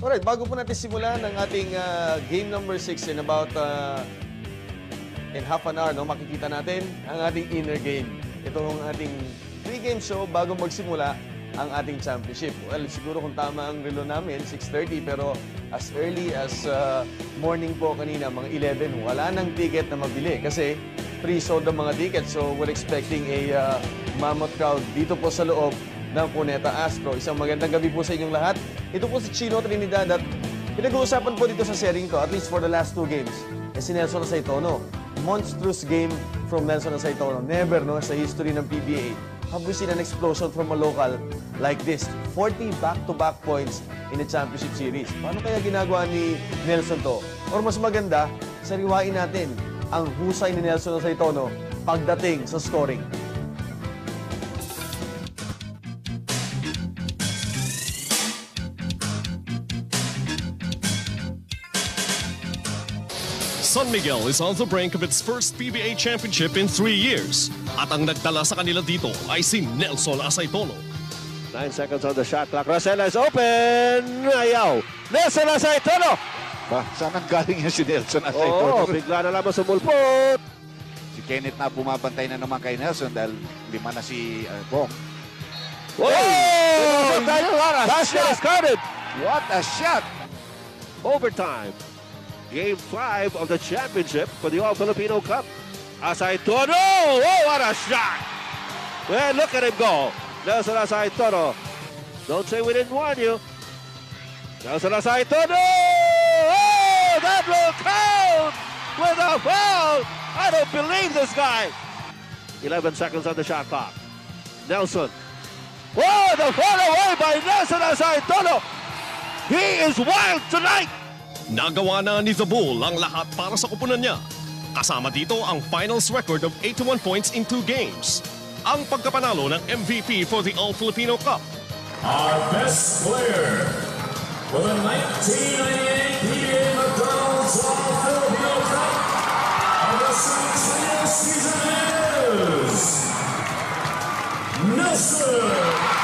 Alright, bago po natin simulan ang ating ah, game number 6 in about ah, in half an hour, no, makikita natin ang ating inner game. Ito ang ating pre-game show bago magsimula ang ating championship. Well, siguro kung tama ang relo namin, 6.30, pero as early as ah, morning po kanina, mga 11, wala nang ticket na mabili kasi pre-sold ang mga tickets. So, we're expecting a ah, mammoth crowd dito po sa loob ng Cuneta Astro. Isang magandang gabi po sa inyong lahat. Ito po si Chino Trinidad at pinag-uusapan po dito sa sharing ko, at least for the last two games, eh si Nelson Saitono. Monstrous game from Nelson Saitono. Never no, sa history ng PBA have we seen an explosion from a local like this. 40 back-to-back points in the championship series. Paano kaya ginagawa ni Nelson to? Or mas maganda, sariwain natin ang husay ni Nelson Saitono pagdating sa scoring. San Miguel is on the brink of its first PBA championship in three years. At ang nagdala sa kanila dito ay si Nelson Asaitono. Nine seconds on the shot clock. Rosella is open. Ayaw. Nelson Asaitono. Ba, saan ang galing yan si Nelson at Oo, bigla na lamang sumulpot. Si Kenneth na bumabantay na naman kay Nelson dahil lima na si uh, Bong. Oh! What a That's shot! discarded. What a shot! Overtime. Game five of the championship for the All-Filipino Cup. Asaytono. Oh, what a shot. Well, look at him go. Nelson Asaytono. Don't say we didn't warn you. Nelson Asaytono. Oh, that will count with a foul. I don't believe this guy. 11 seconds on the shot clock. Nelson. Oh, the fall away by Nelson Asaytono. He is wild tonight. Nagawa na ni Bull ang lahat para sa kupunan niya. Kasama dito ang finals record of 81 points in two games. Ang pagkapanalo ng MVP for the All-Filipino Cup. Our best player for the 1998 PBA McDonald's All Filipino Cup of the semi-final season is Nelson.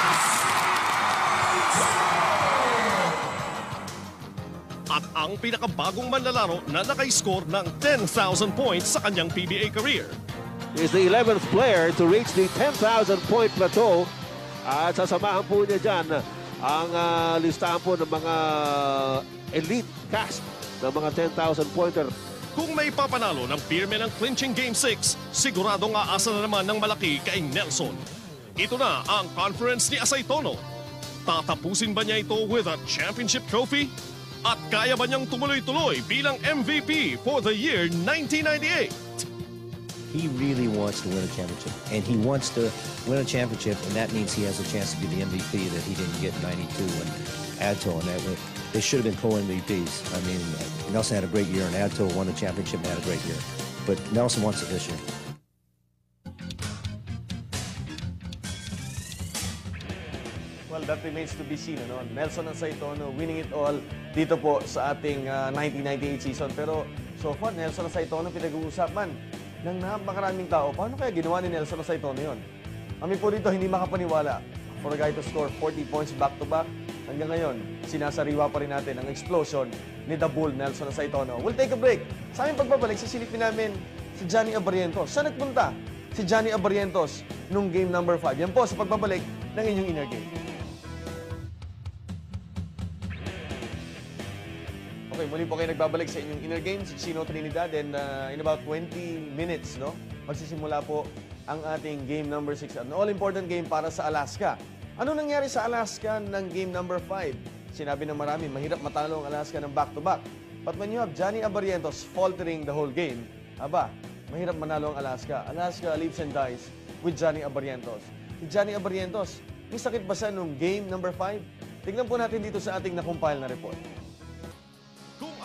At ang pinakabagong manlalaro na nakaiscore ng 10,000 points sa kanyang PBA career. is the 11th player to reach the 10,000 point plateau. At sasamahan po niya dyan ang ah, listahan po ng mga elite cast ng mga 10,000 pointer. Kung may papanalo ng Beerman ng clinching Game 6, siguradong aasa na naman ng malaki kay Nelson. Ito na ang conference ni Asaitono. Tatapusin ba niya ito with a championship trophy? At kaya ba niyang tumuloy-tuloy bilang MVP for the year 1998? he really wants to win a championship. And he wants to win a championship, and that means he has a chance to be the MVP that he didn't get in 92 and Ato. And that, they should have been co-MVPs. I mean, uh, Nelson had a great year, and Ato won the championship and had a great year. But Nelson wants it this year. Well, that remains to be seen. Ano? Nelson and Saitono winning it all dito po sa ating ah, 1998 season. Pero so far, Nelson and Saitono pinag-uusapan ng napakaraming tao. Paano kaya ginawa ni Nelson and Saitono yun? Kami po dito hindi makapaniwala for a guy to score 40 points back-to-back. Hanggang ngayon, sinasariwa pa rin natin ang explosion ni The Bull Nelson Saitono. We'll take a break. Sa aming pagbabalik, sisilipin namin si Johnny Abarrientos. Saan nagpunta? Si Johnny Abarrientos nung game number 5. Yan po sa pagbabalik ng inyong inner game. Okay, muli po kayo nagbabalik sa inyong inner game, si Chino Trinidad. And uh, in about 20 minutes, no, magsisimula po ang ating game number 6. An all-important game para sa Alaska. Ano nangyari sa Alaska ng game number 5? Sinabi ng marami, mahirap matalo ang Alaska ng back-to-back. But when you have Johnny Abarrientos faltering the whole game, aba, mahirap manalo ang Alaska. Alaska lives and dies with Johnny Abarrientos. Si Johnny Abarrientos, may sakit ba siya nung game number 5? Tignan po natin dito sa ating nakumpile na report.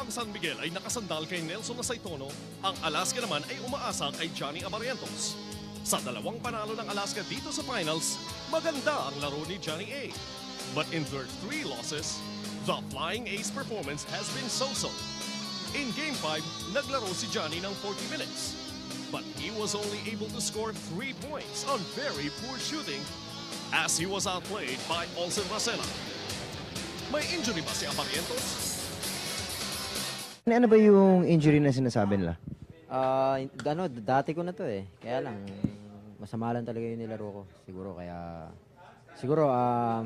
Ang San Miguel ay nakasandal kay Nelson Asaitono, ang Alaska naman ay umaasa kay Johnny Abarrientos. Sa dalawang panalo ng Alaska dito sa finals, maganda ang laro ni Johnny A. But in their three losses, the Flying Ace performance has been so-so. In Game 5, naglaro si Johnny ng 40 minutes. But he was only able to score 3 points on very poor shooting as he was outplayed by Olsen Racela. May injury ba si Abarientos? Ano ba yung injury na sinasabi nila? Ah, ano, dati ko na to eh. Kaya lang, masama lang talaga yung nilaro ko. Siguro kaya, siguro, ah,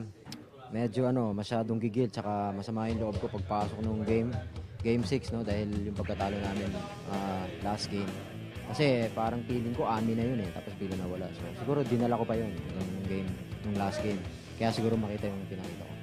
medyo ano, masyadong gigil, tsaka masama yung loob ko pagpasok nung game, game 6, no, dahil yung pagkatalo namin ah, last game. Kasi parang feeling ko, amin na yun eh, tapos bigla nawala. So, siguro dinala ko pa yun, yung game, yung last game. Kaya siguro makita yung pinakita ko.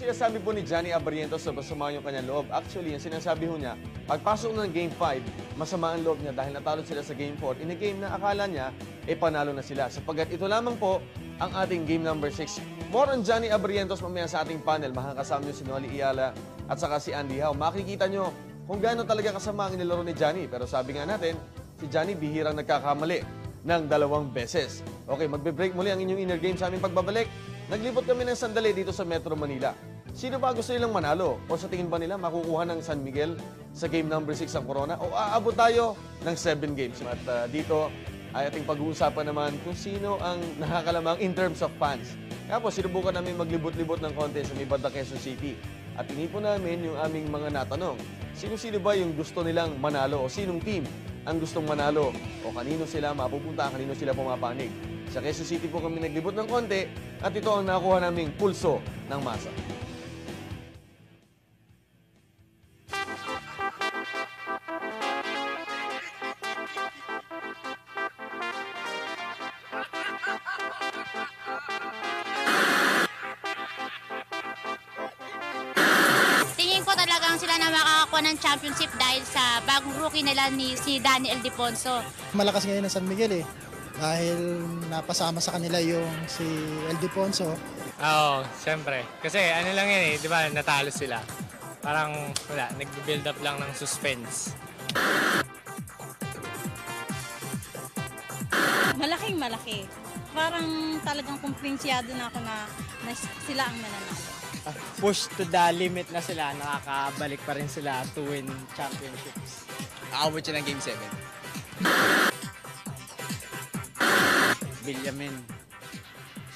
Sinasabi po ni Johnny Abarrientos na masama yung kanyang loob, actually, yung sinasabi ho niya, pagpasok ng Game 5, masama ang loob niya dahil natalo sila sa Game 4. In a game na akala niya, eh panalo na sila. Sapagkat ito lamang po ang ating game number 6. More on Johnny Abarrientos mamaya sa ating panel. Makakasama niyo si Noli Iala at saka si Andy Howe. Makikita niyo kung gaano talaga kasama ang nilaro ni Johnny. Pero sabi nga natin, si Johnny bihirang nagkakamali ng dalawang beses. Okay, magbe-break muli ang inyong inner game sa aming pagbabalik. Naglibot kami ng sandali dito sa Metro Manila. Sino ba gusto nilang manalo? O sa tingin ba nila makukuha ng San Miguel sa game number 6 ang Corona? O aabot tayo ng 7 games? At uh, dito ay ating pag-uusapan naman kung sino ang nakakalamang in terms of fans. Kaya po, sinubukan namin maglibot-libot ng konti sa may banda Quezon City. At inipon namin yung aming mga natanong. Sino-sino ba yung gusto nilang manalo? O sinong team ang gustong manalo? O kanino sila mapupunta? Kanino sila pumapanig? Sa Quezon City po kami naglibot ng konti at ito ang nakuha naming pulso ng masa. Rookie nila ni si Daniel Deponso. malakas ngayon ang San Miguel eh. Dahil napasama sa kanila yung si El Deponso. Oo, siyempre. Kasi ano lang yan eh, di ba, natalo sila. Parang, wala, nag-build up lang ng suspense. Malaking malaki. Parang talagang kumprensyado na ako na, na sila ang mananalo. Push to the limit na sila, nakakabalik pa rin sila to win championships. Aabot siya ng Game 7. Bilyamin.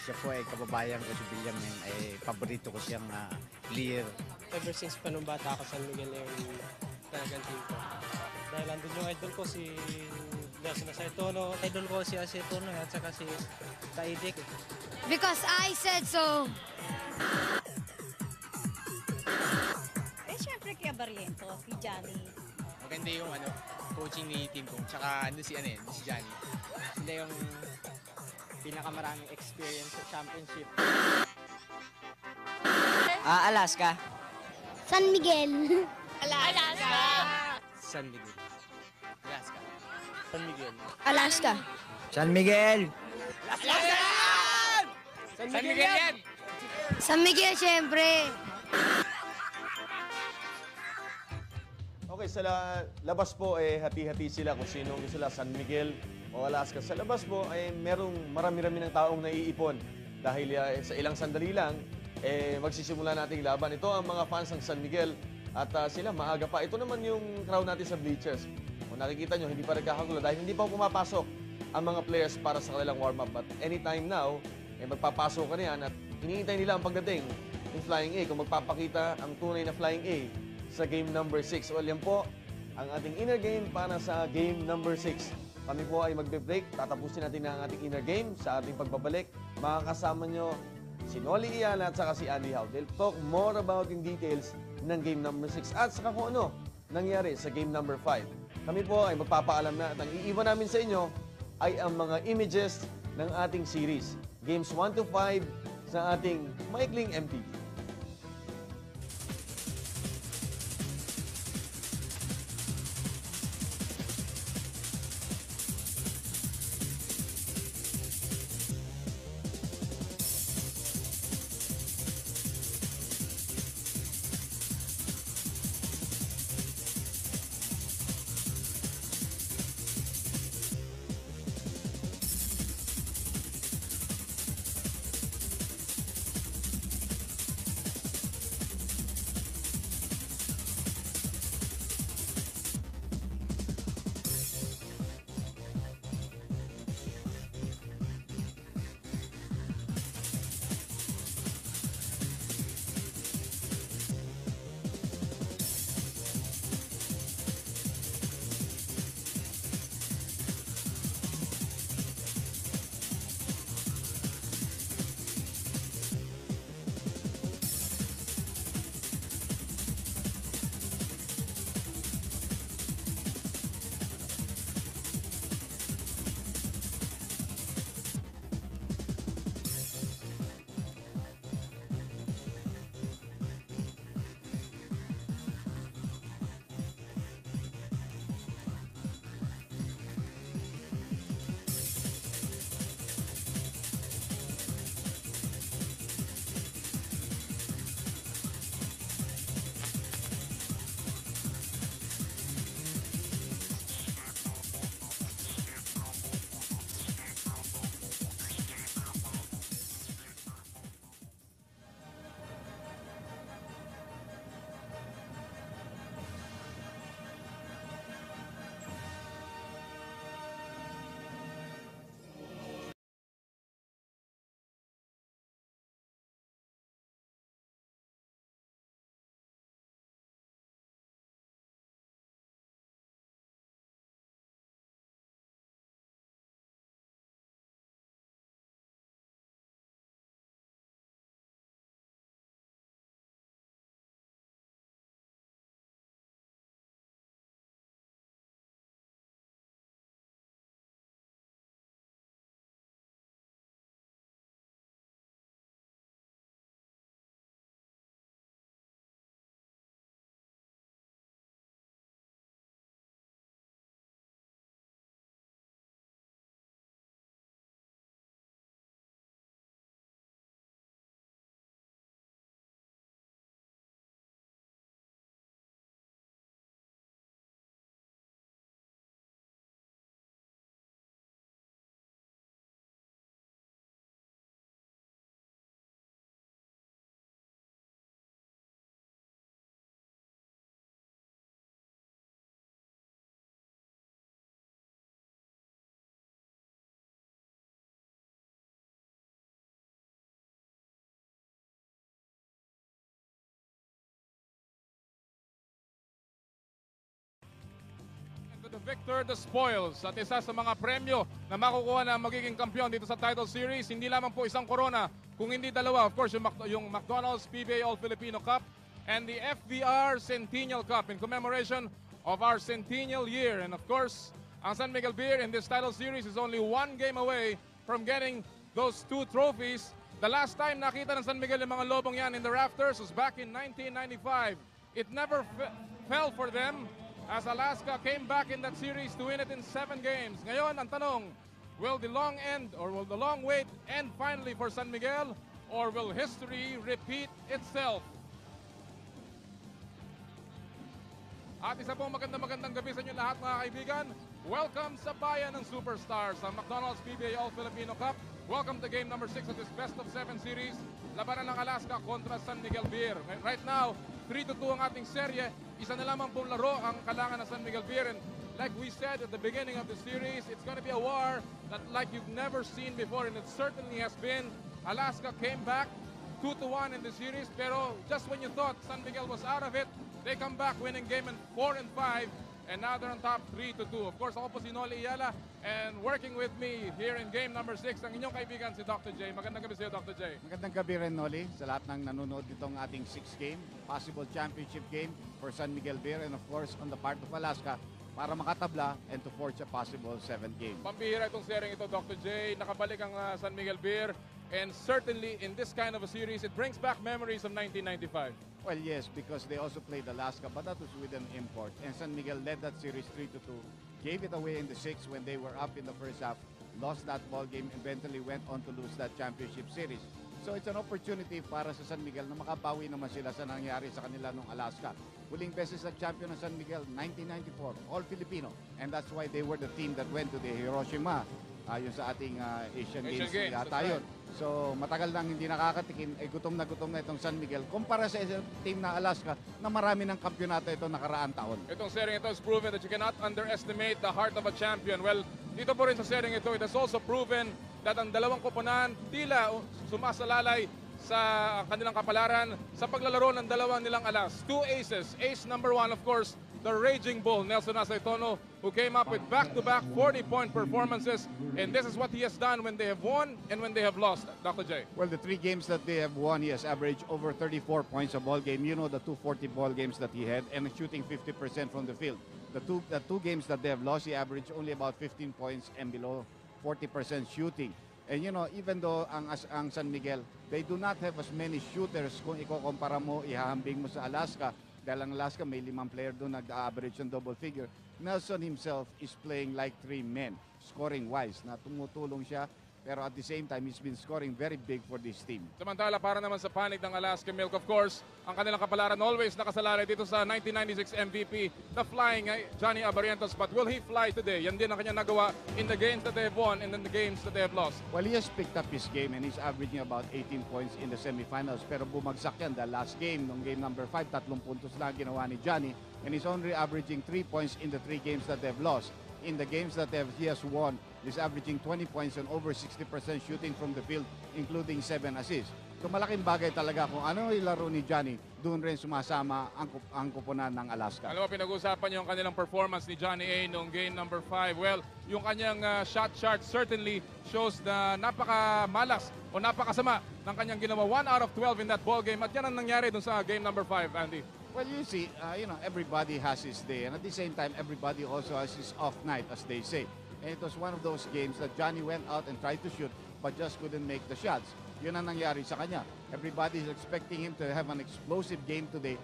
Siya po ay kababayan ko si Bilyamin. Ay paborito ko siyang uh, player. Ever since pa nung bata ako, San Miguel yung talagang team ko. Dahil andun yung idol ko si Nelson Saitono. Idol ko si Saitono at saka si Taidik. Because I said so. Eh, syempre kay Barriento, kay Johnny. Maganda yung ano, coaching ni team ko. Tsaka ano si ano eh, si Johnny. Sila yung pinakamaraming experience sa championship. Ah, Alaska. San Miguel. Alaska! San Miguel. Alaska. San Miguel. Alaska. San Miguel! San Miguel yan! San Miguel, syempre. Okay, sa la- labas po, eh, hati-hati sila kung sino gusto sila, San Miguel o Alaska. Sa labas po, ay merong marami-rami ng taong naiipon. Dahil eh, sa ilang sandali lang, eh, magsisimula nating laban. Ito ang mga fans ng San Miguel at ah, sila maaga pa. Ito naman yung crowd natin sa bleachers. Kung nakikita nyo, hindi pa nagkakagulo dahil hindi pa pumapasok ang mga players para sa kanilang warm-up. But anytime now, eh, magpapasok ka na yan at hinihintay nila ang pagdating ng Flying A. Kung magpapakita ang tunay na Flying A sa game number 6. Well, yan po ang ating inner game para sa game number 6. Kami po ay magbe-break. Tatapusin natin ang ating inner game sa ating pagbabalik. Makakasama nyo si Noli Iala at saka si Andy Howe. They'll talk more about in details ng game number 6 at saka kung ano nangyari sa game number 5. Kami po ay magpapaalam na at ang iiwan namin sa inyo ay ang mga images ng ating series. Games 1 to 5 sa ating maikling MTV. Victor, the spoils. At isa sa mga premyo na makukuha na magiging kampiyon dito sa title series, hindi lamang po isang corona, kung hindi dalawa. Of course, yung, Mac- yung McDonald's PBA All-Filipino Cup and the FVR Centennial Cup in commemoration of our centennial year. And of course, ang San Miguel Beer in this title series is only one game away from getting those two trophies. The last time nakita ng San Miguel yung mga lobong yan in the rafters was back in 1995. It never fe- fell for them as Alaska came back in that series to win it in seven games. Ngayon, ang tanong, will the long end or will the long wait end finally for San Miguel or will history repeat itself? At isa pong magandang magandang gabi sa inyo lahat mga kaibigan. Welcome sa Bayan ng Superstars, ang McDonald's PBA All-Filipino Cup. Welcome to game number 6 of this best of 7 series. Labanan ng Alaska kontra San Miguel Beer. Right now, 3 to 2 ang ating serye. Isa na lamang pong laro ang kalangan ng San Miguel. And like we said at the beginning of the series, it's going to be a war that like you've never seen before. And it certainly has been. Alaska came back 2 to 1 in the series. Pero just when you thought San Miguel was out of it, they come back winning game in 4 and 5. And now they're on top 3 to 2. Of course, ako po si Noli Iyala. And working with me here in game number 6, ang inyong kaibigan si Dr. J. Magandang gabi sa iyo, Dr. J. Magandang gabi rin, Noli, sa lahat ng nanonood nitong ating 6 game, possible championship game for San Miguel Beer and of course on the part of Alaska para makatabla and to forge a possible 7 game. Pambihira itong series ito, Dr. J. Nakabalik ang ah, San Miguel Beer. And certainly in this kind of a series, it brings back memories of 1995. Well, yes, because they also played Alaska, but that was with an import. And San Miguel led that series 3 to 2, gave it away in the sixth when they were up in the first half, lost that ball game, eventually went on to lose that championship series. So it's an opportunity para sa San Miguel na makabawi naman sila sa nangyari sa kanila nung Alaska. Huling beses na champion ng San Miguel, 1994, all Filipino. And that's why they were the team that went to the Hiroshima, uh, yun sa ating uh, Asian, Asian Games, Games, yata yun. So matagal nang hindi nakakatikim, ay gutom na gutom na itong San Miguel kumpara sa isang team na Alaska na marami ng kampyonato ito nakaraang taon. Itong series ito has proven that you cannot underestimate the heart of a champion. Well, dito po rin sa series ito, it has also proven that ang dalawang koponan tila sumasalalay sa kanilang kapalaran sa paglalaro ng dalawang nilang alas. Two aces. Ace number one, of course, the Raging Bull, Nelson Aceitono, who came up with back-to-back 40-point performances. And this is what he has done when they have won and when they have lost, Dr. J. Well, the three games that they have won, he has averaged over 34 points a ball game. You know the 240 ball games that he had and shooting 50% from the field. The two, the two games that they have lost, he averaged only about 15 points and below 40% shooting. And you know, even though ang, ang San Miguel, they do not have as many shooters kung ikukumpara mo, ihahambing mo sa Alaska. Dahil ang Alaska may limang player doon nag-average ng double figure. Nelson himself is playing like three men, scoring wise, na tumutulong siya. Pero at the same time, he's been scoring very big for this team. Samantala, para naman sa panig ng Alaska Milk, of course, ang kanilang kapalaran always nakasalalay dito sa 1996 MVP, the flying eh, Johnny Abarientos. But will he fly today? Yan din ang kanyang nagawa in the games that they have won and in the games that they have lost. Well, he has picked up his game and he's averaging about 18 points in the semifinals. Pero bumagsak yan the last game, nung game number 5, tatlong puntos lang ginawa ni Johnny. And he's only averaging 3 points in the three games that they've lost. In the games that he has won, he's averaging 20 points and over 60% shooting from the field, including 7 assists. So malaking bagay talaga kung ano yung laro ni Johnny, doon rin sumasama ang, kup- ang kupunan ng Alaska. Alam mo, pinag-uusapan niyo ang kanilang performance ni Johnny A noong game number 5. Well, yung kanyang ah, shot chart certainly shows na napaka-malas o napakasama ng kanyang ginawa. 1 out of 12 in that ball game. At yan ang nangyari dun sa game number 5, Andy. Well, you see, uh, you know, everybody has his day, and at the same time, everybody also has his off night, as they say. And it was one of those games that Johnny went out and tried to shoot, but just couldn't make the shots. Yun ang nangyari sa kanya. Everybody is expecting him to have an explosive game today,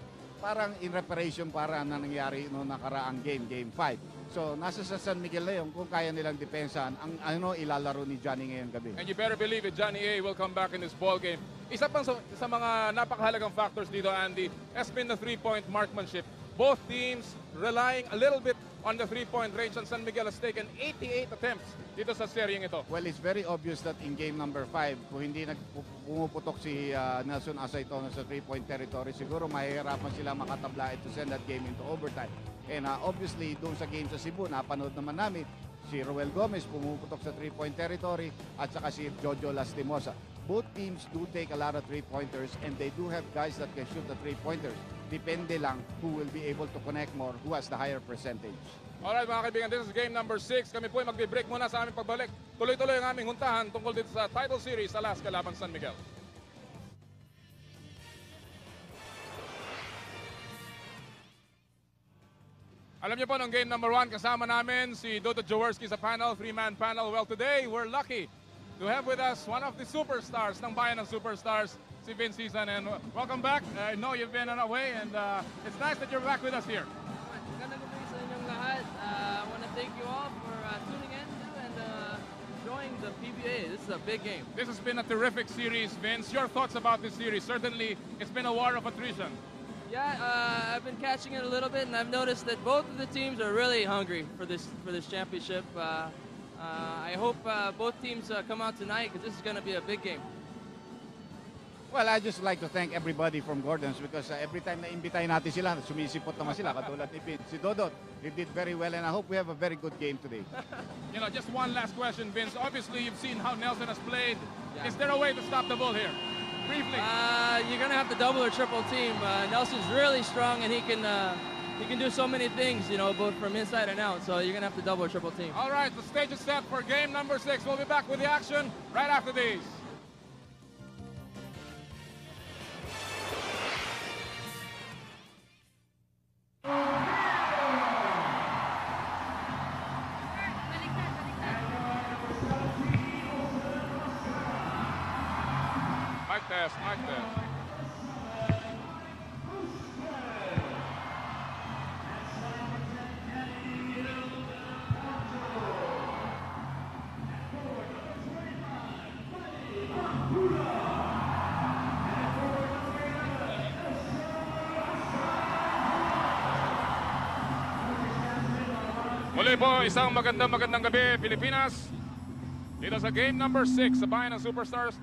parang in reparation para na nangyari noong nakaraang game, game 5. So, nasa sa San Miguel na yun, kung kaya nilang depensahan, ang ano ilalaro ni Johnny ngayong gabi. And you better believe it, Johnny A will come back in this ball game. Isa pang sa, sa mga napakahalagang factors dito, Andy, has been the three-point marksmanship. Both teams relying a little bit on the three-point range and San Miguel has taken 88 attempts dito sa seryeng ito. Well, it's very obvious that in game number 5, kung hindi pumuputok si uh, Nelson Asaitono sa three-point territory, siguro mahihirapan sila makatabla to send that game into overtime. And uh, obviously, doon sa game sa Cebu, napanood naman namin, si Roel Gomez pumuputok sa three-point territory at saka si Jojo Lastimosa. Both teams do take a lot of three-pointers and they do have guys that can shoot the three-pointers. Depende lang who will be able to connect more, who has the higher percentage. Alright mga kaibigan, this is game number 6. Kami po ay magbe-break muna sa aming pagbalik. Tuloy-tuloy ang aming huntahan tungkol dito sa title series Alaska laban San Miguel. Alam niyo po, nung game number 1, kasama namin si Dodo Jaworski sa panel, three-man panel. Well, today, we're lucky to have with us one of the superstars ng Bayan ng Superstars, si Vince Hizon. And uh, welcome back. I know you've been on our way, and uh, it's nice that you're back with us here. Magandang gabi sa inyong. Uh, I want to thank you all for uh, tuning in and uh, enjoying the PBA. This is a big game. This has been a terrific series, Vince. Your thoughts about this series? Certainly, it's been a war of attrition. Yeah, uh, I've been catching it a little bit, and I've noticed that both of the teams are really hungry for this for this championship. Uh, I hope uh, both teams uh, come out tonight because this is going to be a big game. Well, I just like to thank everybody from Gordons because uh, every time na-imbitahin natin sila, sumisipot naman sila, katulad ni Vince. Si Dodot, he did very well and I hope we have a very good game today. You know, just one last question, Vince. Obviously, you've seen how Nelson has played. Yeah. Is there a way to stop the ball here? Briefly. Uh, you're going to have to double or triple team. Uh, Nelson's really strong, and he can he can do so many things, you know, both from inside and out. So you're going to have to double or triple team. All right, the stage is set for game number six. We'll be back with the action right after these. Po, isang magandang magandang gabi, Pilipinas. Dito sa game number 6 sa Bayan ng Superstars.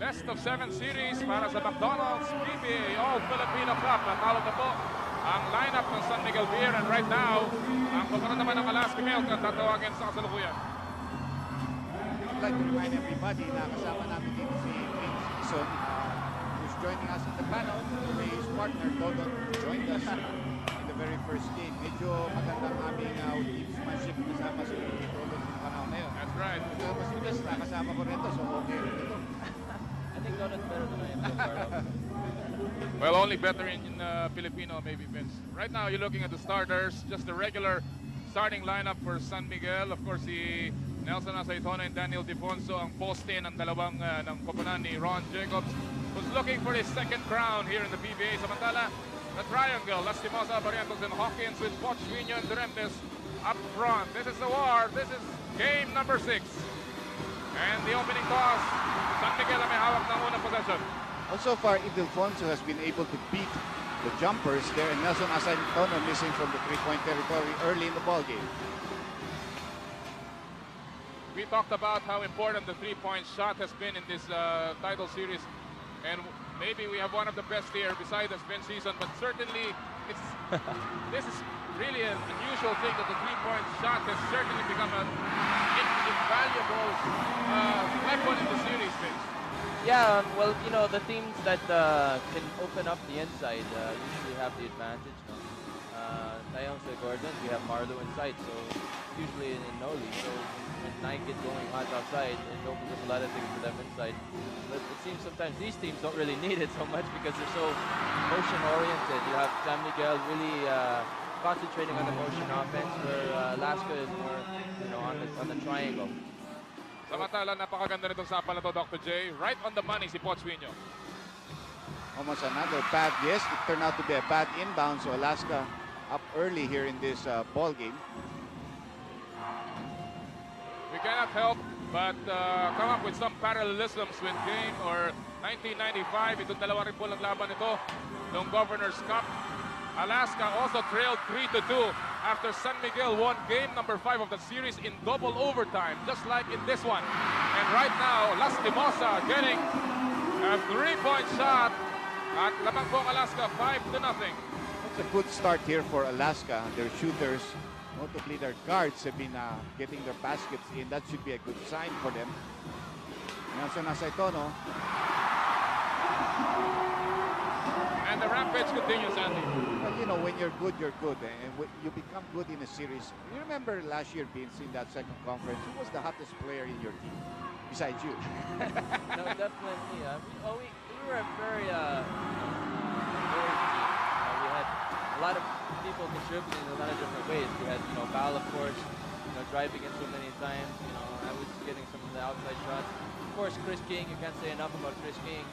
Best of 7 series para sa McDonald's PBA All-Filipino Cup. Natawag na po ang lineup ng San Miguel Beer. And right now, ang kaparan naman ng Alaska Milk ang tatawagin sa kasalukuyan. I'd like to remind everybody na kasama namin dito si Vince Ison, uh, who's joining us in the panel. His partner, Dodot, joined us in the very first game. Medyo magandang aming uh, teamsmanship kasama si. That's right. Ito mas bigas na kasama ko rin to, so okay. I think Donut's better than I am. Well, only better in, uh, Filipino, maybe, Vince. Right now, you're looking at the starters, just the regular starting lineup for San Miguel. Of course, si Nelson Asaytono and Danny Ildefonso, ang poste ng dalawang uh, ng koponan ni Ron Jacobs, who's looking for his second crown here in the PBA. Samantala, the triangle, Lastimosa, Barrientos, and Hawkins with Poch, Vino, and Duremdes up front. This is the war. This is game number six. And the opening toss, San Miguel ang may hawak ng unang possession. Well, so far, Ildefonso has been able to beat the jumpers there, and Nelson Asaytono missing from the three-point territory early in the ball game. We talked about how important the three-point shot has been in this uh, title series, and maybe we have one of the best here besides us, Ben Hizon, but certainly it's this is really an unusual thing that the three-point shot has certainly become an invaluable uh, weapon in the series. Yeah, um, well, you know, the teams that uh, can open up the inside uh, usually have the advantage. No? Uh, Gordon, we have Marlou inside, so usually in, Noli. So when Nike gets going hot outside, it opens up a lot of things for them inside. But it seems sometimes these teams don't really need it so much because they're so motion oriented. You have San Miguel really uh, concentrating on the motion offense, where uh, Alaska is more, you know, on the on the triangle. Samantala, napakaganda nitong sapa na to, Dr. J. Right on the money si Pochwinyo. Almost another bad, yes, it turned out to be a bad inbound, so Alaska up early here in this uh, ball game. We cannot help but uh, come up with some parallelisms with game or 1995. Itong dalawa rin po ang laban nito noong Governor's Cup. Alaska also trailed 3 to 2 after San Miguel won game number 5 of the series in double overtime, just like in this one. And right now, Lastimosa getting a three-point shot at lamang po Alaska 5 to nothing. It's a good start here for Alaska. Their shooters, notably their guards, have been uh, getting their baskets in. That should be a good sign for them. Asaytono. And the rampage continues, Andy. But you know, when you're good, you're good. eh, And when you become good in a series. You remember last year, Vince, in that second conference, who was the hottest player in your team? Besides you. no, definitely. Uh, we, oh, we, we were a very, uh, uh, very team. Uh, we had a lot of people contributing in a lot of different ways. We had, you know, Val, of course, you know, driving in so many times. You know, I was getting some of the outside shots. Of course, Chris King. You can't say enough about Chris King.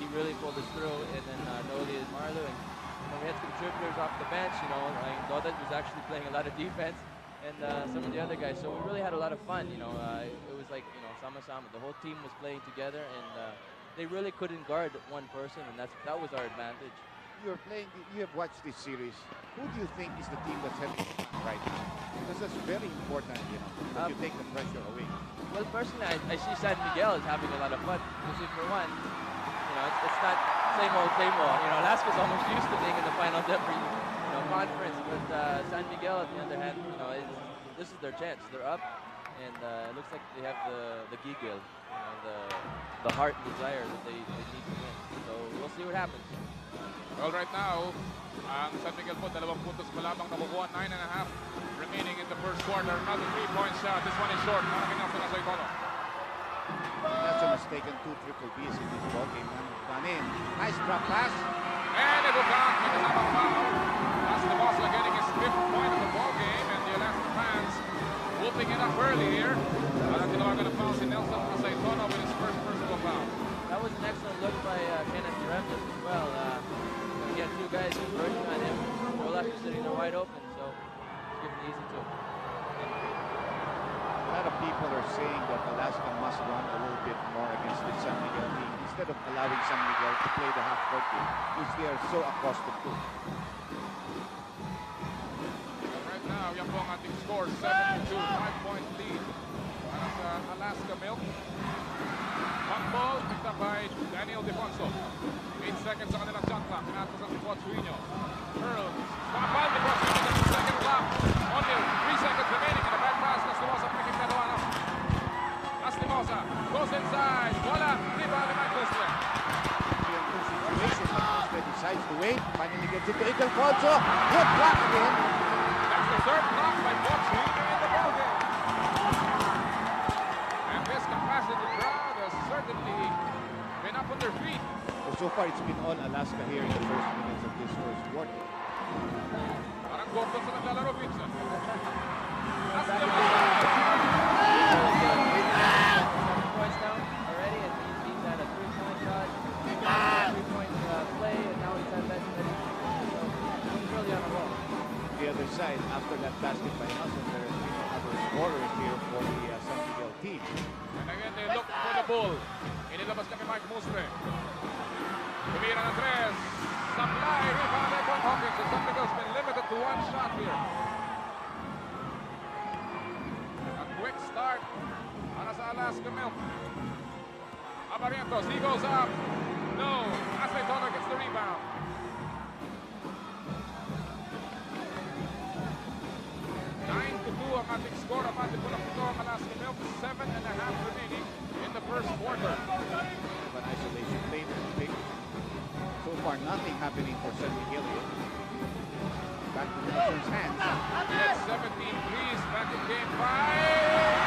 He really pulled us through. And then uh, Noli and Marlou. And you know, we had contributors off the bench. You know, like Dodot was actually playing a lot of defense. And uh, some of the other guys. So we really had a lot of fun. You know, uh, it was like, you know, sama-sama. The whole team was playing together. And uh, they really couldn't guard one person. And that's that was our advantage. You're playing, you have watched this series. Who do you think is the team that's heading right now? Because that's very important, you know, that you Um, take the pressure away. Well, personally, I, I see San Miguel is having a lot of fun. Because for one, you know, it's, it's not same old, same old. You know, Alaska's almost used to being in the finals every, you know, conference. But uh, San Miguel, on the other hand, you know, is, this is their chance. They're up, and uh, it looks like they have the the gigil, you know, the the heart and desire that they, they need to win. So we'll see what happens. Well, right now, ang San Miguel po, dalawang puntos pa lamang nakukuha. Nine and a half remaining in the first quarter. Another three-point shot. This one is short. Para kay Nelson Asaytono. Nelson has taken two triple Bs in this ball game. Gone in. Nice drop pass. And it will count. May kasamang foul. That's the Bosla getting his fifth point of the ball game. And the Alaska fans whooping it up early here. Para tinawagan ng foul si Nelson Asaytono with his first personal foul. That was an excellent look by uh, Kenneth Remnant as well. Uh, he had two guys converging on him. Rolak is sitting there wide open, so it's giving it easy to him. A lot of people are saying that Alaska must run a little bit more against the San Miguel team instead of allowing San Miguel to play the half-court game, which they are so accustomed to. Right now, ang ating score. 7-2. Five-point lead Alaska Milk. Hot ball picked up by Danny Ildefonso. Eight seconds kanilang shot clock. Pinatasan si Poch Juinio. Earl. Kapal ni wait. Finally gets it to Eagle Conso. Good block again. That's the third block by Poch Juinio in the ballgame. And this capacity crowd has certainly been up on their feet. Well, so far, it's been all Alaska here in the first minutes of this first quarter. Parang sa naglalaro, Vincent. points basket by Nelson, there another scorer here for the uh, San Miguel team. And again, they look for the bull. Inilabas na kay Mike Mustre. Tumira ng tres. Supply, rebound by Hawkins. And San Miguel's been limited to one shot here. A quick start para sa Alaska Milk. Abarrientos, he goes up. No, Asaytono gets the rebound. Ang ating score. Abante po ng pito Alaska Milk. Seven and a half remaining in the first quarter. An isolation play. Big. So far, nothing happening for San Miguel here. Back to Nelson's hands. He had 17 threes back in game five.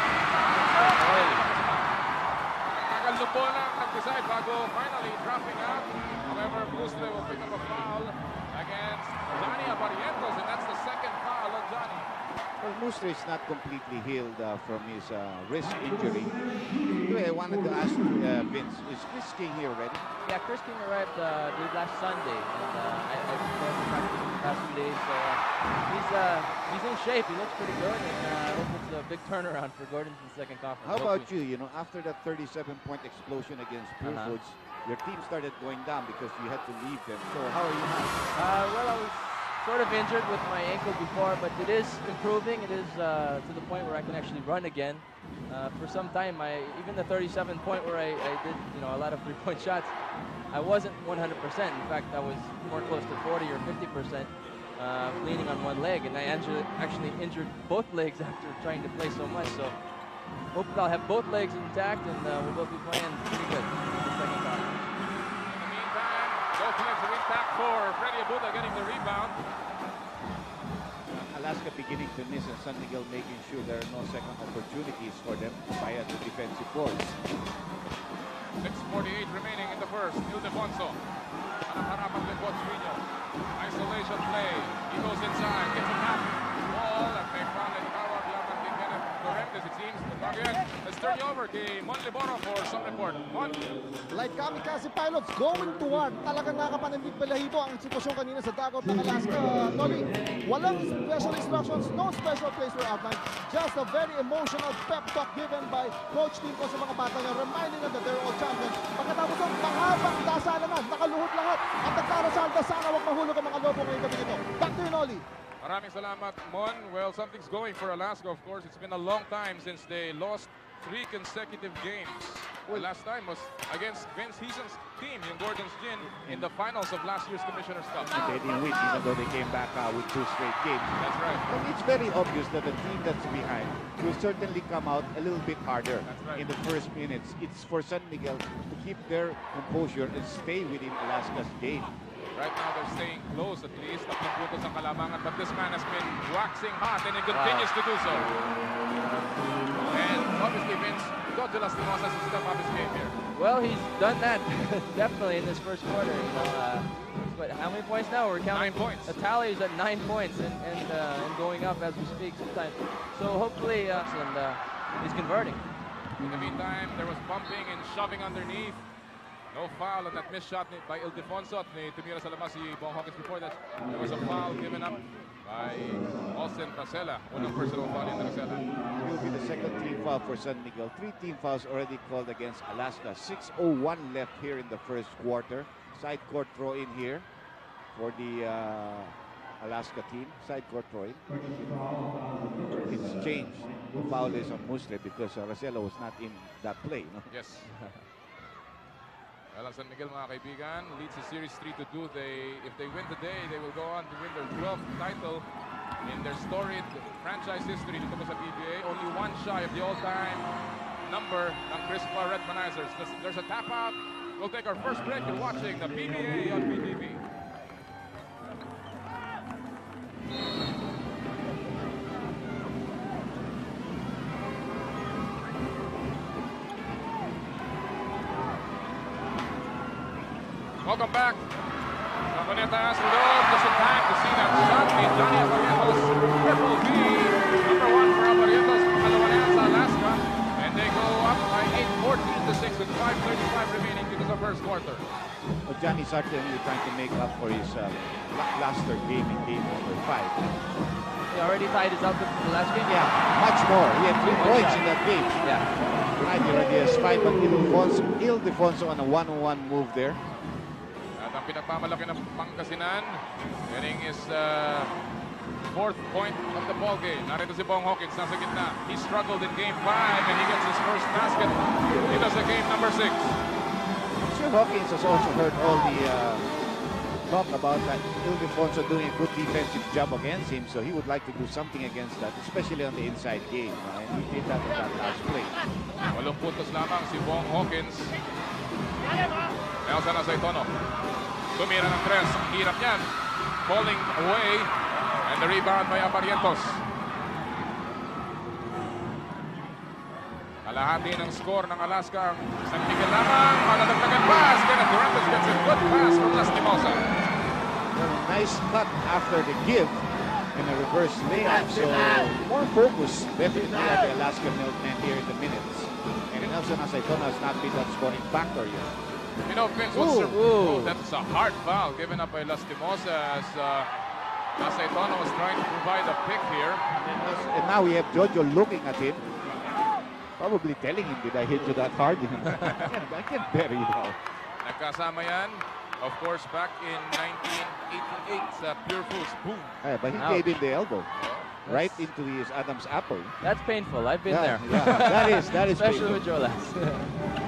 Tagal na po lang nag-decide bago finally dropping out. However, Musle will pick up a foul against Johnny Abarrientos, and that's the second foul on Johnny. Well, is not completely healed uh, from his uh, wrist injury. I wanted to ask uh, Vince, is Chris King here already? Yeah, Chris King arrived uh, I last Sunday, and uh, I, there for the past few days. So uh, he's uh, he's in shape. He looks pretty good, and uh, I hope it's a big turnaround for Gordon in the second conference. How about you? You know, after that 37-point explosion against Pure. Foods, your team started going down because you had to leave them. So how are you now? Uh, well, I was sort of injured with my ankle before, but it is improving. It is uh, to the point where I can actually run again. Uh, for some time, I even the 37 point where I, I did you know a lot of three point shots, I wasn't 100%. In fact, I was more close to 40 or 50%, uh, leaning on one leg, and I actually injured both legs after trying to play so much. So hope I'll have both legs intact and uh, we will both be playing pretty good in the second half. Both legs are intact for Freddy Abuda getting the rebound. Alaska beginning to miss and San Miguel making sure there are no second opportunities for them via the defensive boards. 6.48 remaining in the first. Ildefonso. Harap-harap ang likod Trino. Isolation play. He goes inside. Gets a turn you over kay Mon Liboro for some report. Mon. Light Kamikaze Pilots going to war. Talagang nakapanindig balahibo ang sitwasyon kanina sa dagat ng Alaska. Noli, walang special instructions, no special plays were outlined. Just a very emotional pep talk given by Coach Tim ko sa mga bata niya, reminding them that they're all champions. Pagkatapos ng mahabang dasalan na, nakaluhod lahat. At nagkarasal na sana wag mahulog ang mga lobo ngayong gabi nito. Back to you, Noli. Maraming salamat, Mon. Well, something's going for Alaska, of course. It's been a long time since they lost three consecutive games. The last time was against Vince Hizon's team, yung Gordon's Gin, in the finals of last year's Commissioner's Cup. They didn't win even though they came back uh, with two straight games. That's right. And it's very obvious that the team that's behind will certainly come out a little bit harder right. in the first minutes. It's for San Miguel to keep their composure and stay within Alaska's game. Right now, they're staying close at least. Tatlong puntos ang kalamangan. But this man has been waxing hot and he continues to do so. And obviously, Vince, Dodge Lastimosa has step up his game here. Well, he's done that definitely in this first quarter. You know, uh, but how many points now? We're counting. Nine points. The tally is at nine points and and, uh, and going up as we speak sometimes. So hopefully, uh, and uh, he's converting. In the meantime, there was bumping and shoving underneath. No foul on that missed shot by Ildefonso at ni tumira sa labas si Hawkins before that. There was a foul given up by Olsen Racela. Unang personal foul in Racela. It will be the second team foul for San Miguel. Three team fouls already called against Alaska. 6.01 left here in the first quarter. Side court throw in here for the uh, Alaska team. Side court throw in. It's changed. The foul is on Musle because uh, Racela was not in that play. No? Yes. Well, San Miguel, mga kaibigan, leads the series 3 to 2. They, if they win today, they will go on to win their 12th title in their storied franchise history dito po sa PBA. Only one shy of the all-time number ng Crispa Red Manizers. There's, a tap out. We'll take our first break. You're watching the PBA on PTV. Welcome back. Cabaneta Astrodome just in time to see that shot ni Johnny Abarrientos. Triple V, number one for Abarrientos, pangalawa na yan Alaska. And they go up by 8, 14 to 6 with 5.35 remaining because of first quarter. But Johnny certainly trying to make up for his uh, lackluster game in game number five. He already tied his output from the last game. Yeah, much more. He had three points in that game. Yeah. Tonight he already has five, but Ildefonso, Ildefonso on a one-on-one move there. Ang pinagmamalaki ng Pangasinan, getting his uh, fourth point of the ball game. Narito si Bong Hawkins, nasa gitna. He struggled in game 5 and he gets his first basket. Dito sa game number 6. Sir Hawkins has also heard all the uh, talk about that Ildefonso doing a good defensive job against him, so he would like to do something against that, especially on the inside game. uh, and he did that on that last play. Walong puntos lamang si Bong Hawkins. Nelson Aceitono. Tumira ng tres. Hirap yan. Falling away. And the rebound by Aparientos. Kalahati ng score ng Alaska ang San Miguel lamang. Madadagdagan pass. Kenneth Durantes gets a good pass from Lastimosa. Nice cut after the give and a reverse layup, so more focus definitely at the Alaska Milkmen here in the minutes. And Nelson Aceitono has not been that scoring factor yet. You know, Vince, what's Ooh. the, oh, that's a hard foul given up by Lastimosa as uh, Asaytono was trying to provide a pick here. And now we have Jojo looking at him, probably telling him, did I hit you that hard? I can't, I can't bury you now. Nagkasama yan, of course, back in 1988 sa Pure Foods. Boom! Yeah, but he Ouch. gave him the elbow. Right into his Adam's apple. That's painful. I've been Yeah, there. yeah, that is- that is Especially painful. with Jolas.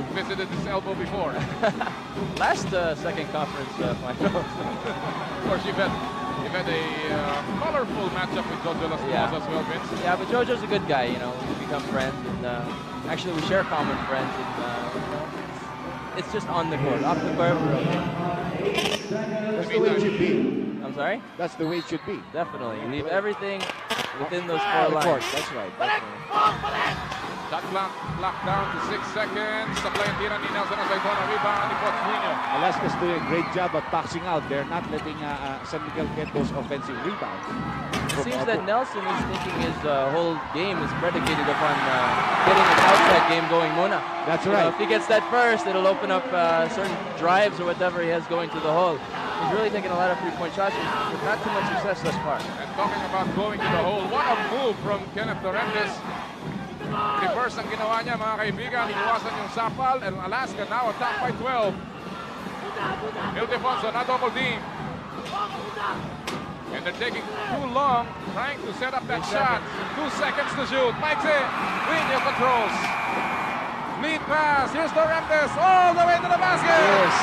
You've visited this elbow before. Last uh, second conference uh, final. of course, you bet. You've had a uh, colorful matchup with Jojo Las Yeah. As well, Vince. Yeah, but Jojo's a good guy, you know. We become friends, and uh, actually we share common friends, and uh, it's, it's just on the court. Off the court, we're okay. That's the way it should be. I'm sorry? That's the way it should be. Definitely. Leave everything within those four lines. of course, that's right. Definitely. Shot clock, clock down to six seconds. Supply and tira ni Nelson Asaytono. Rebound ni Coach Muñoz. Alaska's doing a great job at boxing out. They're not letting uh, uh, San Miguel get those offensive rebounds. It seems that Nelson is thinking his uh, whole game is predicated upon uh, getting an outside game going muna. That's You know, right. if he gets that first, it'll open up uh, certain drives or whatever he has going to the hole. He's really taking a lot of three-point shots with not too much success thus far. And talking about going to the hole, what a move from Kenneth Duremdes. Reverse ang ginawa niya mga kaibigan. Iniwasan yung sapal and Alaska now attacked by 12. Ildefonso na double team. And they're taking too long trying to set up that shot. Two seconds to shoot. Mike's in. Juinio controls. Lead pass. Here's Duremdes all the way to the basket. Yes.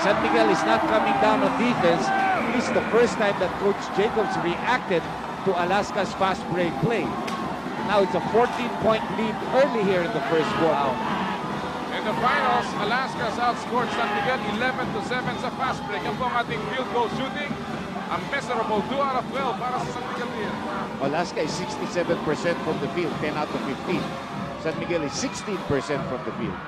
San Miguel is not coming down on defense. This is the first time that Coach Jacobs reacted to Alaska's fast break play. Now it's a 14-point lead early here in the first quarter. In the finals, Alaska's outscored San Miguel 11 to 7 sa fast break. Yan po ang ating field goal shooting. A miserable 2 out of 12 para sa San Miguel here. Alaska is 67% from the field, 10 out of 15. San Miguel is 16% from the field.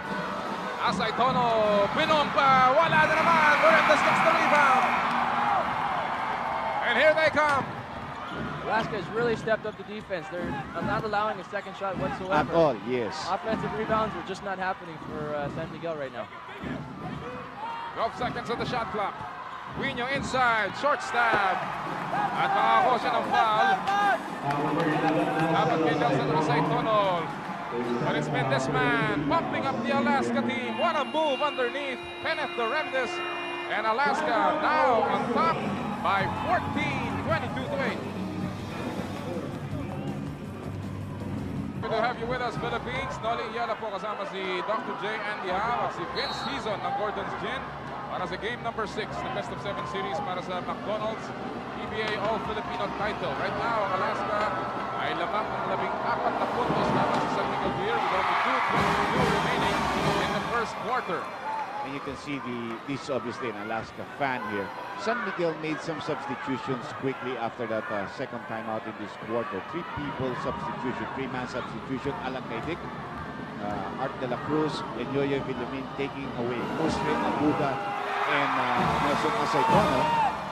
Asaytono, pinompa, wala na naman. Duremdes gets the rebound. And here they come. Alaska has really stepped up the defense. They're not allowing a second shot whatsoever. At all, yes. Offensive rebounds are just not happening for uh, San Miguel right now. 12 seconds on the shot clock. Juinio inside, short stab. At makakuha siya ng foul. Dapat kay Nelson Asaytono. But it's been this man pumping up the Alaska team. What a move underneath Kenneth Duremdes. And Alaska now on top by 14, with us, Philippines. Noli Eala po kasama si Dr. J. Andy at si Vince Hizon ng Gordon's Gin para sa game number 6 ng Best of 7 series para sa McDonald's PBA All-Filipino title. Right now, Alaska ay lamang ng labing apat na puntos laban sa San Miguel Beer with only 2.22 remaining in the first quarter. And you can see the this obviously an Alaska fan here. San Miguel made some substitutions quickly after that uh, second time out in this quarter. Three people substitution, three-man substitution. Allan Caidic, uh, Art de la Cruz, and Yoyo Villamin taking away Musre Abuda and uh, Nelson Asaytono.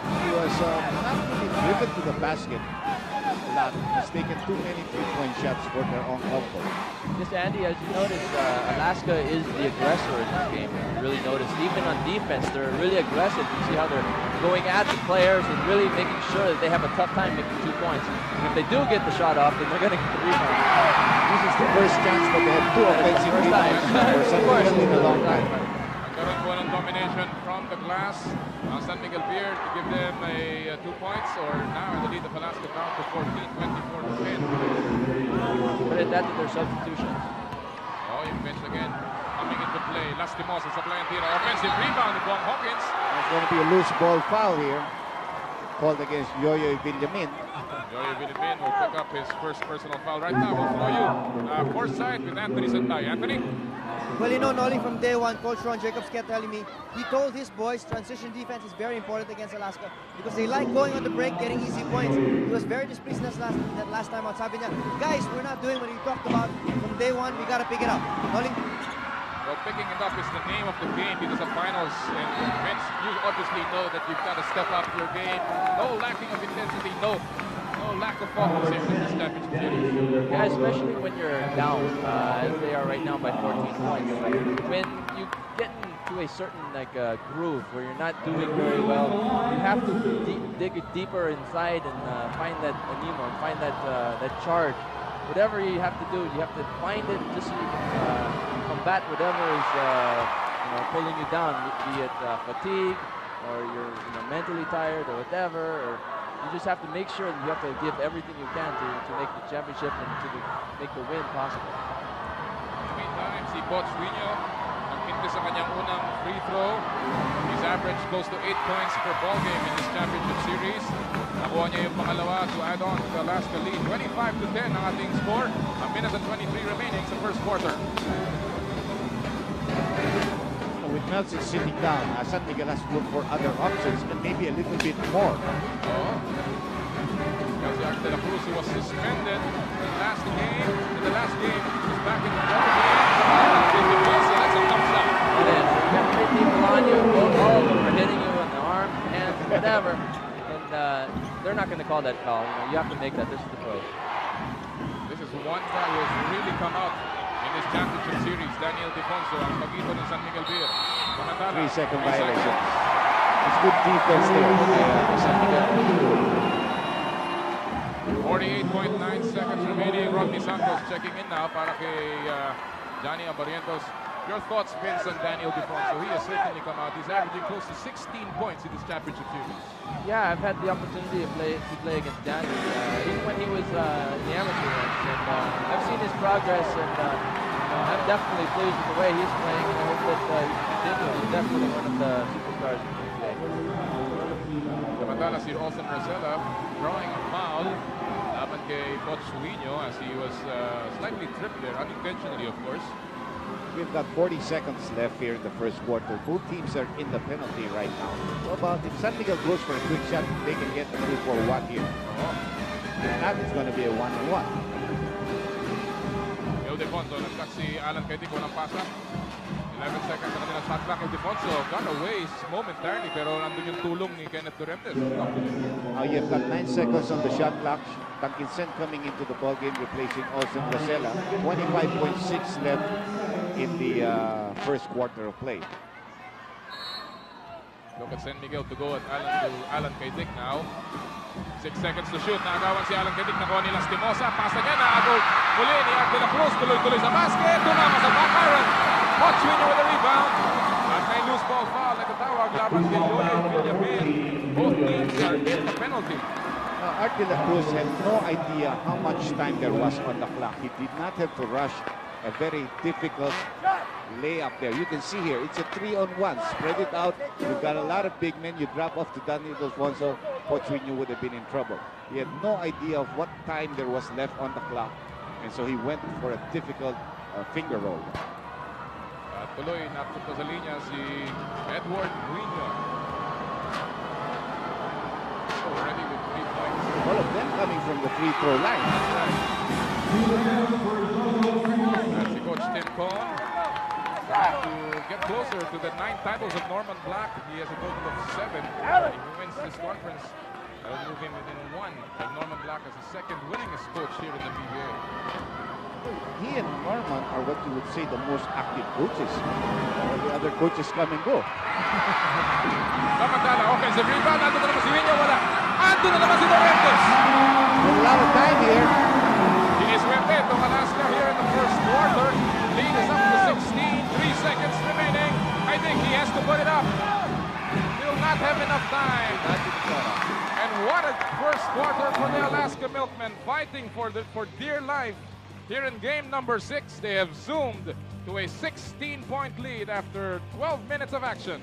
He was uh, not really driven to the basket a lot. Has taken too many three-point shots for their own comfort. Just Andy, as you noticed, uh, Alaska is the aggressor in this game. You really noticed, even on defense, they're really aggressive. You see how they're going at the players and really making sure that they have a tough time making two points. And if they do get the shot off, then they're going to get the rebound. This is the first chance that they have two offensive rebounds for San in a long time. Nagkaroon po ng domination from the glass ang San Miguel Beer to give them a uh, two points or now the lead of Alaska down to 14, 24 to 10. Credit that to their substitutions. Oh, yung bench again coming into play. Lastimosa sa play and tira. Offensive rebound Bong Hawkins. There's going to be a loose ball foul here. Called against Yoyo Villamin. Joey Villamin will pick up his first personal foul right now. We'll throw you uh, court side with Anthony Santay. Anthony? Well, you know, Noli, from day one, Coach Ron Jacobs kept telling me, he told his boys transition defense is very important against Alaska because they like going on the break, getting easy points. He was very displeased that last, that last time out. Sabi niya, guys, we're not doing what we talked about from day one. We got to pick it up. Noli? Well, picking it up is the name of the game because of finals. And Vince, you obviously know that you've got to step up your game. No lacking of intensity, no, no lack of focus in this championship. Yeah, especially when you're down, uh, as they are right now by 14 points. When you get into a certain like uh, groove where you're not doing very well, you have to deep, dig deeper inside and uh, find that anemo, find that uh, that charge. Whatever you have to do, you have to find it just so you can uh, combat whatever is uh, you know pulling you down, be it uh, fatigue or you're you know mentally tired or whatever, or you just have to make sure that you have to give everything you can to, to make the championship and to the, make the win possible. Meantime, si Poch Juinio nagpinti sa kanyang unang free throw. His average goes to 8 points per ball game in this championship series. Nakuha niya yung pangalawa to add on to Alaska lead. 25 to 10 ang ating score. A minute and 23 remaining sa first quarter. With Nelson sitting down, San Miguel has to look for other options and maybe a little bit more. Oo. Kasi de la Cruz who was suspended in the last game. In the last game, he's back in the double game. That's a tough shot. It is. You have three people on you, both all of them are hitting you in the arm, hands, whatever. And uh, they're not going to call that foul. You, know, you have to make that. This is the pros. This is one guy who has really come out in this championship series. Danny Ildefonso, ang pagito ng San Miguel Beer. Three second violation. It's good defense there. Uh, San Miguel. 48.9 seconds remaining. Rodney Santos checking in now para kay uh, Johnny Abarientos. Your thoughts, Vince, on Danny Ildefonso? He has certainly come out. He's averaging close to 16 points in this championship series. Yeah, I've had the opportunity to play to play against Daniel, uh, even when he was uh, in the amateur ranks, and uh, I've seen his progress, and uh, you know, I'm definitely pleased with the way he's playing, and I hope that uh, he can continue. He's definitely one of the superstars in the PBA. Samantala si Olsen Racela drawing a foul laban kay Poch Juinio as he was uh, slightly tripped there, unintentionally of course. We've got 40 seconds left here in the first quarter. Both teams are in the penalty right now. So about if San Miguel goes for a quick shot, they can get the two for one here. If not, it's going to be a one and one. Ildefonso, nag-cut si Alan Kaitik, walang pasa. 11 seconds na kanila shot clock. Ildefonso got away momentarily pero nandun yung tulong ni Kenneth Durentes. Now you've got nine seconds on the shot clock. Tankinsen coming into the ball game, replacing Austin Rosella. 25.6 left in the uh, first quarter of play. Look at San Miguel to go at Alan, to Allan Caidic now. Six seconds to shoot. Naagawan si Allan Caidic. Nakuha ni Lastimosa. Pasa niya. Naagaw muli ni Art de la Cruz. Tuloy-tuloy sa basket. Tumama sa back iron. Hot Swinyo with a rebound. At may loose ball foul. Nagtatawag laban kay Yoyo Villamin. Both teams are in the penalty. Uh, Art de la Cruz had no idea how much time there was on the clock. He did not have to rush a very difficult layup there. You can see here, it's a three on one. Spread it out. You've got a lot of big men. You drop off to Danny Ildefonso, Pochuino would have been in trouble. He had no idea of what time there was left on the clock. And so he went for a difficult uh, finger roll. At tuloy, napunta sa linya si Edward Juinio. Already with three points. All of them coming from the free throw line. At si Coach Tim Cone trying to get closer to the nine titles of Norman Black. He has a total of seven. If he wins this conference, that'll move him within one of Norman Black is the second winningest coach here in the PBA. He and Norman are what you would say the most active coaches. All the other coaches come and go. Samantala, offensive rebound. Nandun na naman si Winya, wala. Andun na naman si Duremdes. A lot of time here. Seconds remaining. I think he has to put it up. Will not have enough time. And what a first quarter for the Alaska Milkmen fighting for the for dear life. Here in game number six, they have zoomed to a 16-point lead after 12 minutes of action.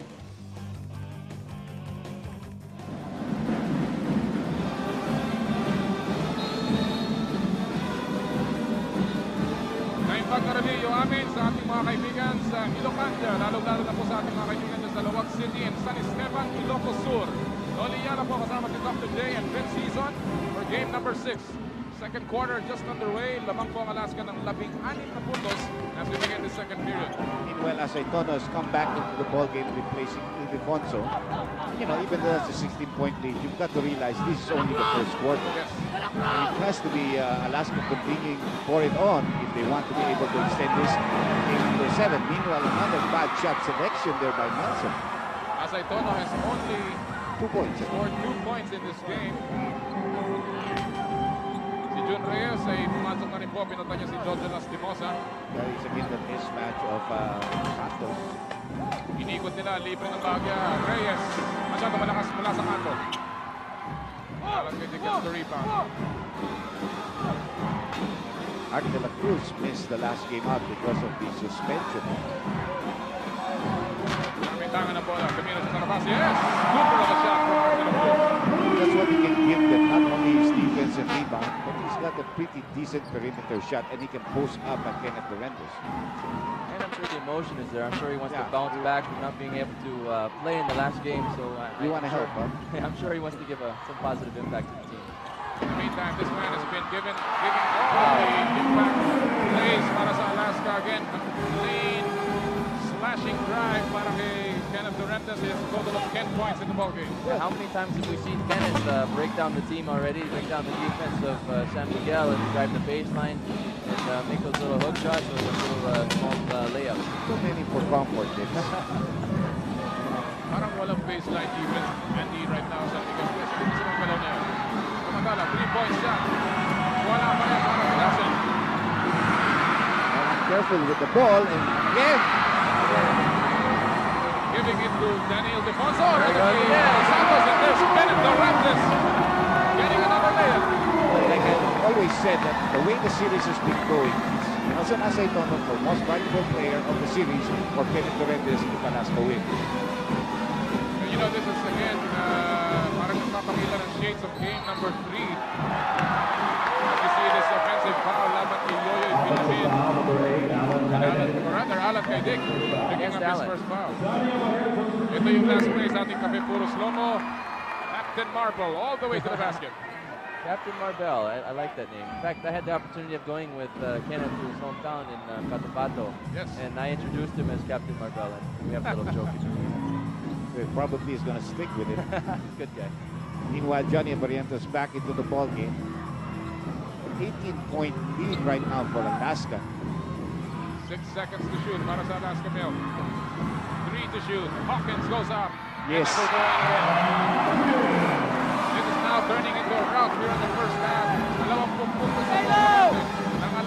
Yung amin sa ating mga kaibigan sa Ilocanda, lalo-lalo na po sa ating mga kaibigan sa Lawag City and San Esteban, Ilocos Sur. Noli Yala po kasama si Dr. J and Vince Season for game number 6. Second quarter just underway. Lamang po ang Alaska ng labing-anim na puntos as we begin the second period. Meanwhile, Aceitono has come back into the ball game, replacing Ildefonso. You know, even though that's a 16-point lead, you've got to realize this is only the first quarter. And it has to be uh, Alaska continuing to pour it on if they want to be able to extend this game number seven. Meanwhile, another bad shot selection there by Nelson. Aceitono has only Two points. scored two points in this game. Si Jun Reyes ay pumasok na rin po. Pinunta niya si Jojo Lastimosa. There is again the mismatch of uh, Santos. Inikot nila, libre ng bagya. Reyes, masyado malakas mula sa kanto. Allan Caidic gets the rebound. Art de la Cruz missed the last game out because of the suspension. Yes! A shot from Art de la Cruz. That's what he can give them But he's got a pretty decent perimeter shot and he can post up at Kenneth Duremdes. And I'm sure the emotion is there. I'm sure he wants Yeah. to bounce back from not being able to uh, play in the last game. So I, You wanna sure, help, huh? Yeah, I'm sure he wants to give a, some positive impact to the team. In the meantime, this man has been given giving all the impact plays para sa Alaska again. Clean slashing drive para kay Kenneth Duremdes. Has a total of 10 points in the ballgame. Yeah, how many times have we seen Kenneth uh, break down the team already, break down the defense of uh, San Miguel and drive the baseline and uh, make those little hook shots or those little uh, small uh, layups? Too many for comfort, Vince. Parang walang baseline defense. Andy right now sa Miguel West. Hindi sa mga galaw niya. Tumagala, three-point shot. Wala pa rin para sa Lassen. And careful with the ball and again. Giving it to Danny Ildefonso. There you go. Yeah, Santos and there's Kenneth Duremdes. Getting another layup. Like I always said that the way the series has been going, Nelson Asaytono for most valuable player of the series for Kenneth Duremdes if Alaska win. You know, this is again, uh, parang nagpapakita ng shades of game number three. You see this offensive foul rather, Allan Caidic picking up his first foul. Ito yung last play sa ating Cafe Puro Slomo. Captain Marvel all the way to the basket. Captain Marvel, I, I like that name. In fact, I had the opportunity of going with uh, Kenneth to his hometown in uh, Cotabato. Yes. And I introduced him as Captain Marvel, and we have a little joke between Well, probably is going to stick with it. Good guy. Meanwhile, Johnny Barrientos back into the ball game. 18-point lead right now for Alaska. Six seconds to shoot para sa Three to shoot. Hawkins goes up. Yes. And it'll go in again. This is now turning into a rout here in the first half. Dalawampung puntos sa ng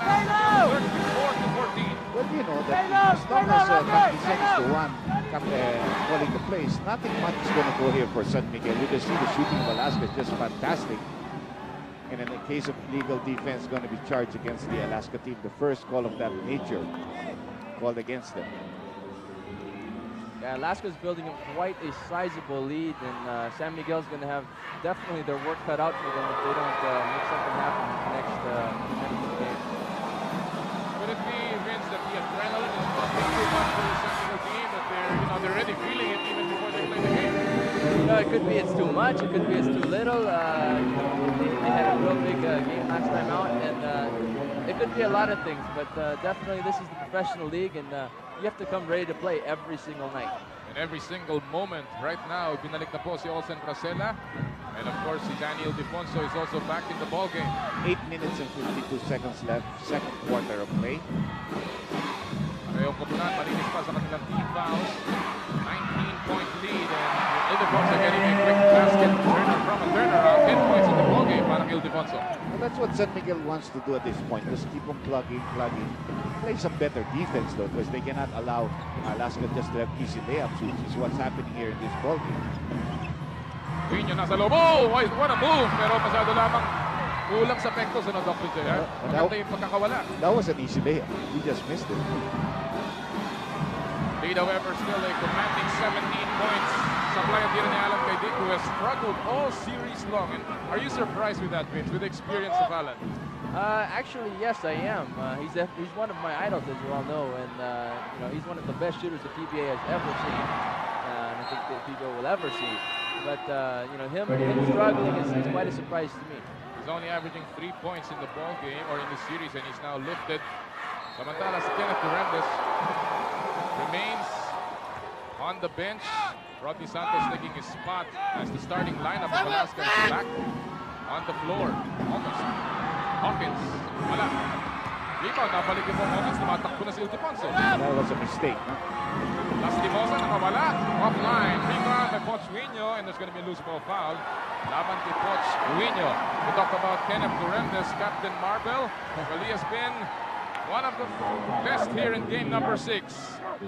34 to 14. Well, you know that as long as uh, Marquisek is the one come, uh, calling the plays, nothing much is going to go here for San Miguel. You can see the shooting of Alaska is just fantastic. And in the case of legal defense, going to be charged against the Alaska team. The first call of that nature called against them. Yeah, Alaska's building up quite a sizable lead, and uh, San Miguel's going to have definitely their work cut out for them if they don't uh, make something happen in the next uh, the game. Could it be, Vince, that the adrenaline is pumping too much for the Sentinel team, that they're, you know, they're already feeling it even before they play the game? You know, it could be it's too much, it could be it's too little. Uh, they, they had a real big uh, game last time out, and uh, it could be a lot of things, but uh, definitely this is the professional league, and uh, you have to come ready to play every single night. And every single moment right now, binalik na po si Olsen Racela. And of course, si Danny Ildefonso is also back in the ball game. 8 minutes and 52 seconds left, second quarter of play. Parehong kapunan, malinis pa sa kanilang team fouls. 19-point lead and Ildefonso getting a quick basket turner from a turnaround. 10 points in the ball game para kay Ildefonso. Well, that's what San Miguel wants to do at this point. Just keep on plugging, plugging. Play some better defense though, because they cannot allow Alaska just to have easy layups, which is what's happening here in this ball game. Quino nasa loob. Oh, what a move! Pero masyado lamang kulang sa pekto sa Dr. JR. Maganda yung pagkakawala. That was an easy layup. He just missed it. Lead, however, still a commanding 17 points. Supply ni Allan Caidic, who has struggled all series long. And are you surprised with that, Vince, with the experience of Alan? Uh, actually, yes, I am. Uh, he's he's one of my idols, as you all know, and uh, you know he's one of the best shooters the PBA has ever seen, uh, and I think that PBA will ever see. But uh, you know him, him struggling is, is quite a surprise to me. He's only averaging three points in the ball game or in the series, and he's now lifted. Samantala si Kenneth Duremdes remains on the bench. Rodney Santos taking his spot as the starting lineup of Alaska is back on the floor. Almost. Hawkins. Wala. Rebound. Nabalik yung Hawkins. Tumatakbo na si Ildefonso. That was a mistake. Huh? Lastimosa nakawala. Offline. Rebound by Poch Juinio. And there's going to be a loose ball foul. Laban kay Poch Juinio. We talk about Kenneth Duremdes, Captain Marvel. Well, he has been one of the best here in game number six.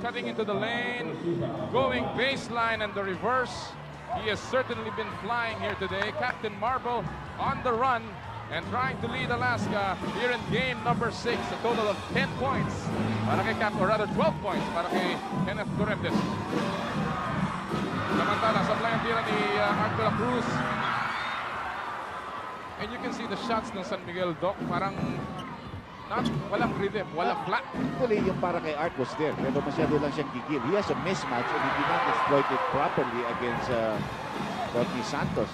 Cutting into the lane, going baseline and the reverse. He has certainly been flying here today. Captain Marvel on the run and trying to lead Alaska here in game number six. A total of 10 points para kay Cap, or rather 12 points para kay Kenneth Duremdes. Samantala, sa play ang tira ni uh, Cruz. And you can see the shots ng San Miguel, Doc, parang not, walang rhythm, walang flat. Actually, yung para kay Art was there, pero masyado lang siyang gigil. He has a mismatch and he did not exploit it properly against uh, Rodney Santos.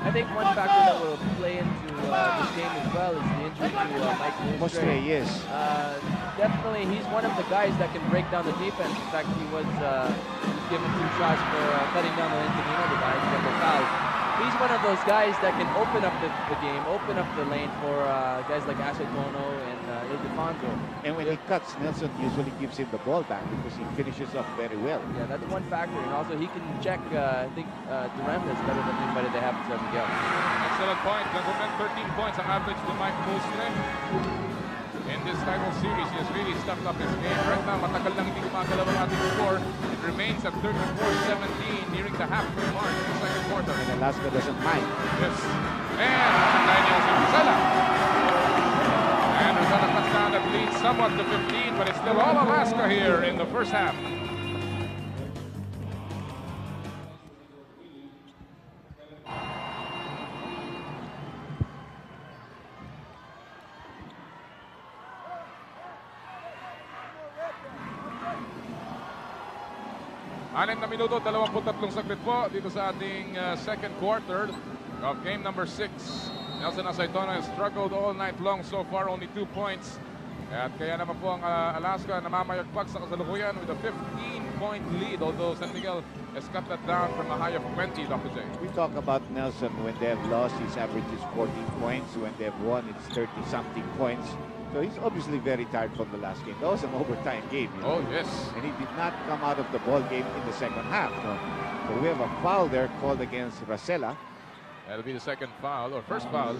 I think one factor that will play into uh, this game as well is the injury to uh, Mike Mustre. Mustre, yes. Uh, definitely, he's one of the guys that can break down the defense. In fact, he was, uh, he was given two shots for uh, cutting down the Antonino, the guy who the fouls. He's one of those guys that can open up the, the game, open up the lane for uh, guys like Asaytono and uh, Ildefonso. And when he cuts, Nelson usually gives him the ball back because he finishes off very well. Yeah, that's one factor. And also, he can check, uh, I think, uh, Durant is better than anybody they have in San Miguel. Excellent point. Gentlemen, 13 points on average to Mike Mustre. In this title series, he has really stepped up his game. Right now, matagal nang hindi gumagalaw ang ating score. It remains at 34-17 nearing the halfway mark in the second quarter. And Alaska doesn't mind. Yes. And Daniel Racela. And Racela cuts down that lead somewhat to 15, but it's still all Alaska here in the first half. Minuto, 23 saglit po dito sa ating uh, second quarter of game number 6. Nelson Aceitona has struggled all night long so far, only two points. At kaya naman po ang uh, Alaska namamayagpag sa kasalukuyan with a 15-point lead, although San Miguel has cut that down from a high of 20, Dr. J. We talk about Nelson when they have lost, his average is 14 points. When they have won, it's 30-something points. So he's obviously very tired from the last game. That was an overtime game. you know. Oh, yes. And he did not come out of the ball game in the second half. So we have a foul there called against Racela. That'll be the second foul or first foul.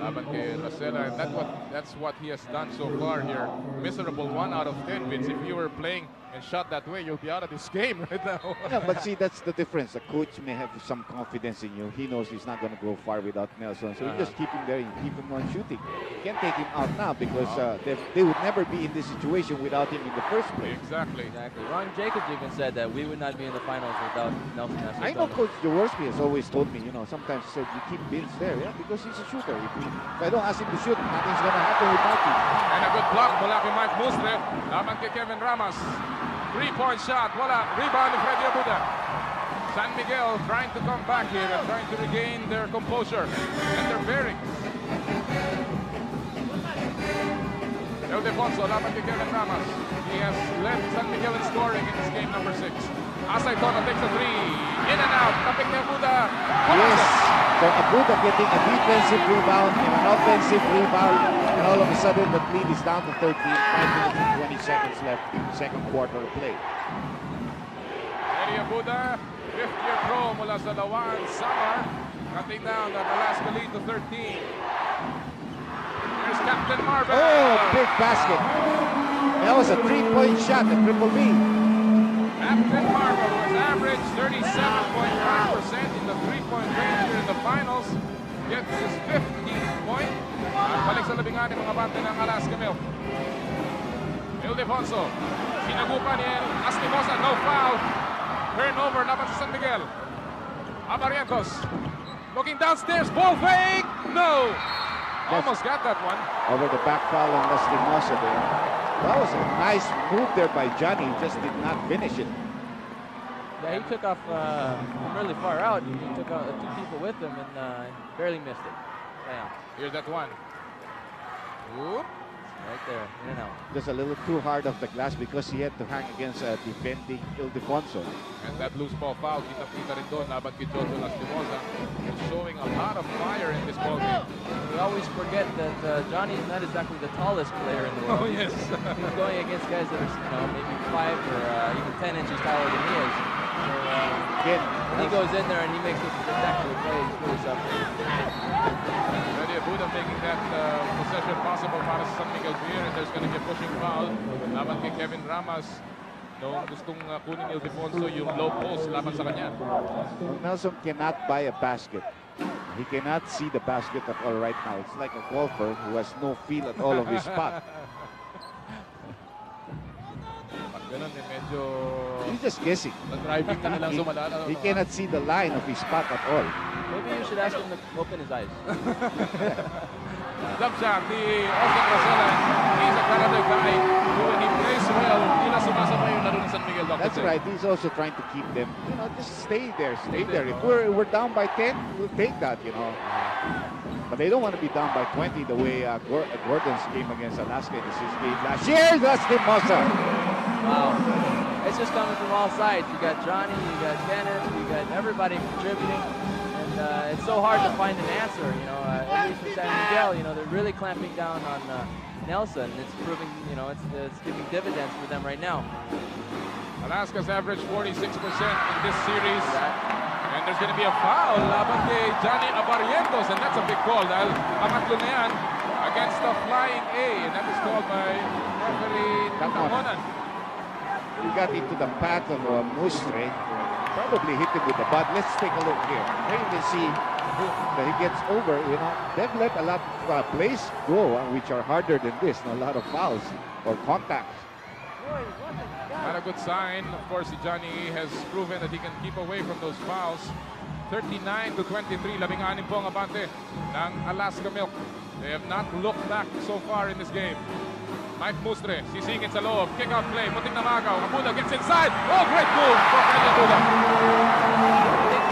Laban kay Racela, and that's what that's what he has done so far here. Miserable one out of ten Vince. If you were playing and shot that way, you'll be out of this game right now. yeah, but see, that's the difference. The coach may have some confidence in you. He knows he's not going to go far without Nelson. So you just keep him there and keep him on shooting. You can't take him out now because uh, they, they would never be in this situation without him in the first place. Exactly. Exactly. Ron Jacobs even said that we would not be in the finals without Nelson Asaytono. I know Coach Jaworski has always told me, you know, sometimes he said you keep Vince there, yeah, because he's a shooter. If, he, if I don't ask him to shoot, nothing's going to happen with Mikey. And a good block mula kay Mike Mustre. Laban kay Kevin Ramas. Three-point shot. Wala. Rebound ni Freddy Abuda. San Miguel trying to come back here and trying to regain their composure and their bearings. Ildefonso laban kay Kevin Ramas. He has led San Miguel in scoring in this game number six. Asaytono takes a three. In and out. Ni Abuda. Yes. So Abuda getting a defensive rebound and an offensive rebound, and all of a sudden the lead is down to 13. 5 minutes and 20 seconds left in the second quarter of play. Eddie Abuda, fifth year pro mula sa Lawan, Samar, cutting down that Alaska lead to 13. Here's Captain Marvel. Oh, big basket. That was a three-point shot, a triple B. Captain Marvel was average 37.5% in the three-point range here in the finals. Gets his 15th point. At balik sa labing anim mga bante ng Alaska Milk. Ildefonso. Sinagupa ni Lastimosa. No foul. Turnover laban sa San Miguel. Abarrientos. Looking downstairs. Ball fake. No. Almost got that one. Over the back foul on Leslie there. That was a nice move there by Johnny. He just did not finish it. Yeah, he took off uh, from really far out. He took out uh, two people with him and uh, barely missed it. Bam. Here's that one. Whoop. Right there, in and out. Just a little too hard off the glass because he had to hang against uh, defending Ildefonso. And that loose ball foul, kita-kita rin doon laban kay Jojo Lastimosa. He's showing a lot of fire in this ball game. We always forget that uh, Johnny is not exactly the tallest player in the world. Oh, yes. He's going against guys that are, you know, maybe five or uh, even 10 inches taller than he is. So, uh, when he goes in there and he makes those spectacular plays, he's really something. Ready Abuda making that uh, possession possible para sa San Miguel Beer and there's going to be a pushing foul laban kay Kevin Ramas. No, gustong uh, kunin ni Ildefonso yung low post laban sa kanya. Nelson cannot buy a basket. He cannot see the basket at all right now. It's like a golfer who has no feel at all of his spot. Ganun, eh, medyo He's just guessing. Driving na lang He- sumalala. He cannot see the line of his puck at all. Maybe you should ask him to open his eyes. Jump shot ni Olsen Racela. He's a Canada guy when he plays well, hindi na sumasabay yung laro San Miguel Dr. That's right. He's also trying to keep them, you know, just stay there, stay there. If we're, we're down by 10, we'll take that, you know. But they don't want to be down by 20 the way uh, Gordon's game against Alaska in the sixth game last year. That's the Mosa. Wow. It's just coming from all sides. You got Johnny, you got Kenneth, you got everybody contributing. And uh, it's so hard to find an answer, you know. Uh, at least for San Miguel, you know, they're really clamping down on uh, Nelson. It's proving, you know, it's, it's giving dividends for them right now. Alaska's averaged 46% in this series. And there's going to be a foul laban kay Johnny Abarrientos. And that's a big call dahil pangatlo na yan against the flying A. And that is called by referee Tamonan. He got into the path of uh, Mustre. Probably hit him with the butt. Let's take a look here. Here you see that he gets over. You know, they've let a lot of uh, plays go, uh, which are harder than this. A lot of fouls or contacts. Not a good sign. Of course, Johnny has proven that he can keep away from those fouls. 39 to 23, labing anim po ang abante ng Alaska Milk. They have not looked back so far in this game. Mike Mustre, sisingit sa loob, kick out play, puting na magaw. Abuda gets inside. Oh, great move from Freddy Abuda.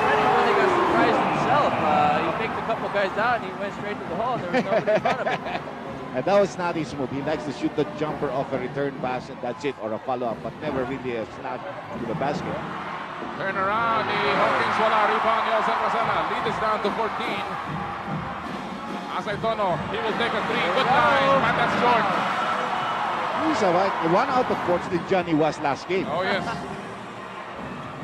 Freddie really got surprised himself. Uh, he picked a couple guys out and he went straight to the hole. There was nobody in front of him. And that was not his move. He likes to shoot the jumper off a return pass and that's it, or a follow-up, but never really a slash to the basket. Turn around ni Hawkins, wala rebound ni Elson Rosana. Lead is down to 14. Asaytono, he will take a three. Good line, but that's short. He's a, one out of course than Johnny was last game. Oh, yes.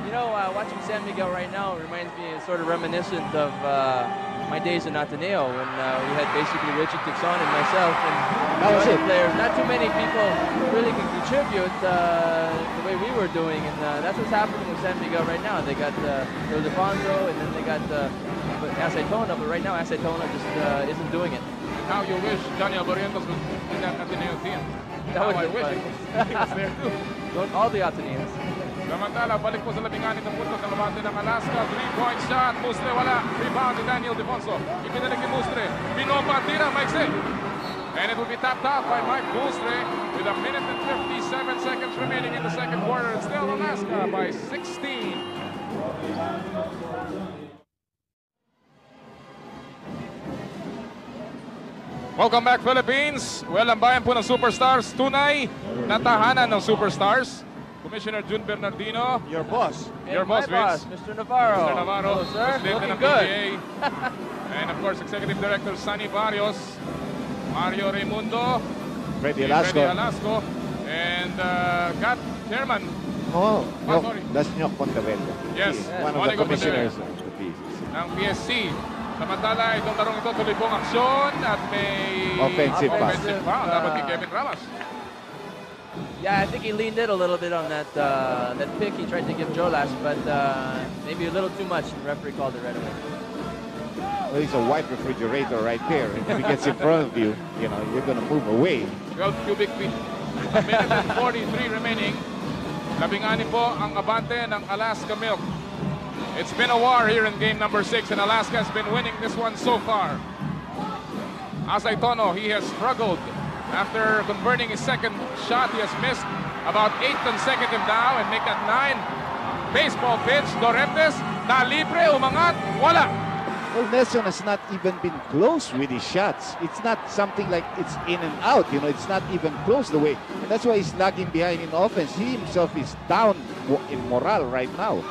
You know, uh, watching San Miguel right now reminds me sort of reminiscent of uh, my days in Ateneo when uh, we had basically Richie Ticzon and myself and That was other it. players. Not too many people really can contribute uh, the way we were doing, and uh, that's what's happening with San Miguel right now. They got uh, Ildefonso, and then they got uh, but Asaytono, but right now Asaytono just uh, isn't doing it. How you wish Johnny Abarrientos was in that Ateneo team. That would I wish fun. he was there too. Don't all the Ateneos. Samantala, balik po sa labing anim ng puntos ng labante ng Alaska. Three-point shot. Mustre wala. Rebound ni Danny Ildefonso. Ipinalik ni Mustre. Binomba, tira, Maikse. And it will be tapped out by Mike Mustre with a minute and 57 seconds remaining in the second quarter. It's still Alaska by 16. Welcome back, Philippines. Well, ang bayan po ng Superstars, tunay na tahanan ng Superstars. Commissioner Jun Bernardino. Your boss. Your And boss, my boss, Vince. Mr. Navarro. Mr. Navarro. Hello, sir. Presidente Looking ng good. PBA. and of course, Executive Director Sunny Barrios. Mario Raimundo. Freddy Alasco. Freddy Alasco. And uh, Gat Chairman. Oh, Oh, Nyok- sorry. that's Nyok Pontevella. Yes, He is one of Monica the commissioners of the PCC. ng PSC. Samantala, itong larong ito tuloy pong aksyon at may Offensive offensive foul laban kay Uh, Kevin Ramos. Yeah, I think he leaned in a little bit on that uh, that pick he tried to give Jolas, but uh, maybe a little too much. And the referee called it right away. Well, he's a white refrigerator right there. And if he gets in front of you, you know, you're going to move away. 12 cubic feet. A minute and 43 remaining. Labing-anim po ang abante ng Alaska Milk. It's been a war here in game number 6 and Alaska has been winning this one so far. Asaytono, he has struggled. After converting his second shot, he has missed about 8 consecutive now and make that 9. Baseball pitch, Duremdes, na libre, umangat, wala. Well, Nelson has not even been close with his shots. It's not something like it's in and out. You know, it's not even close the way. And that's why he's lagging behind in offense. He himself is down in morale right now.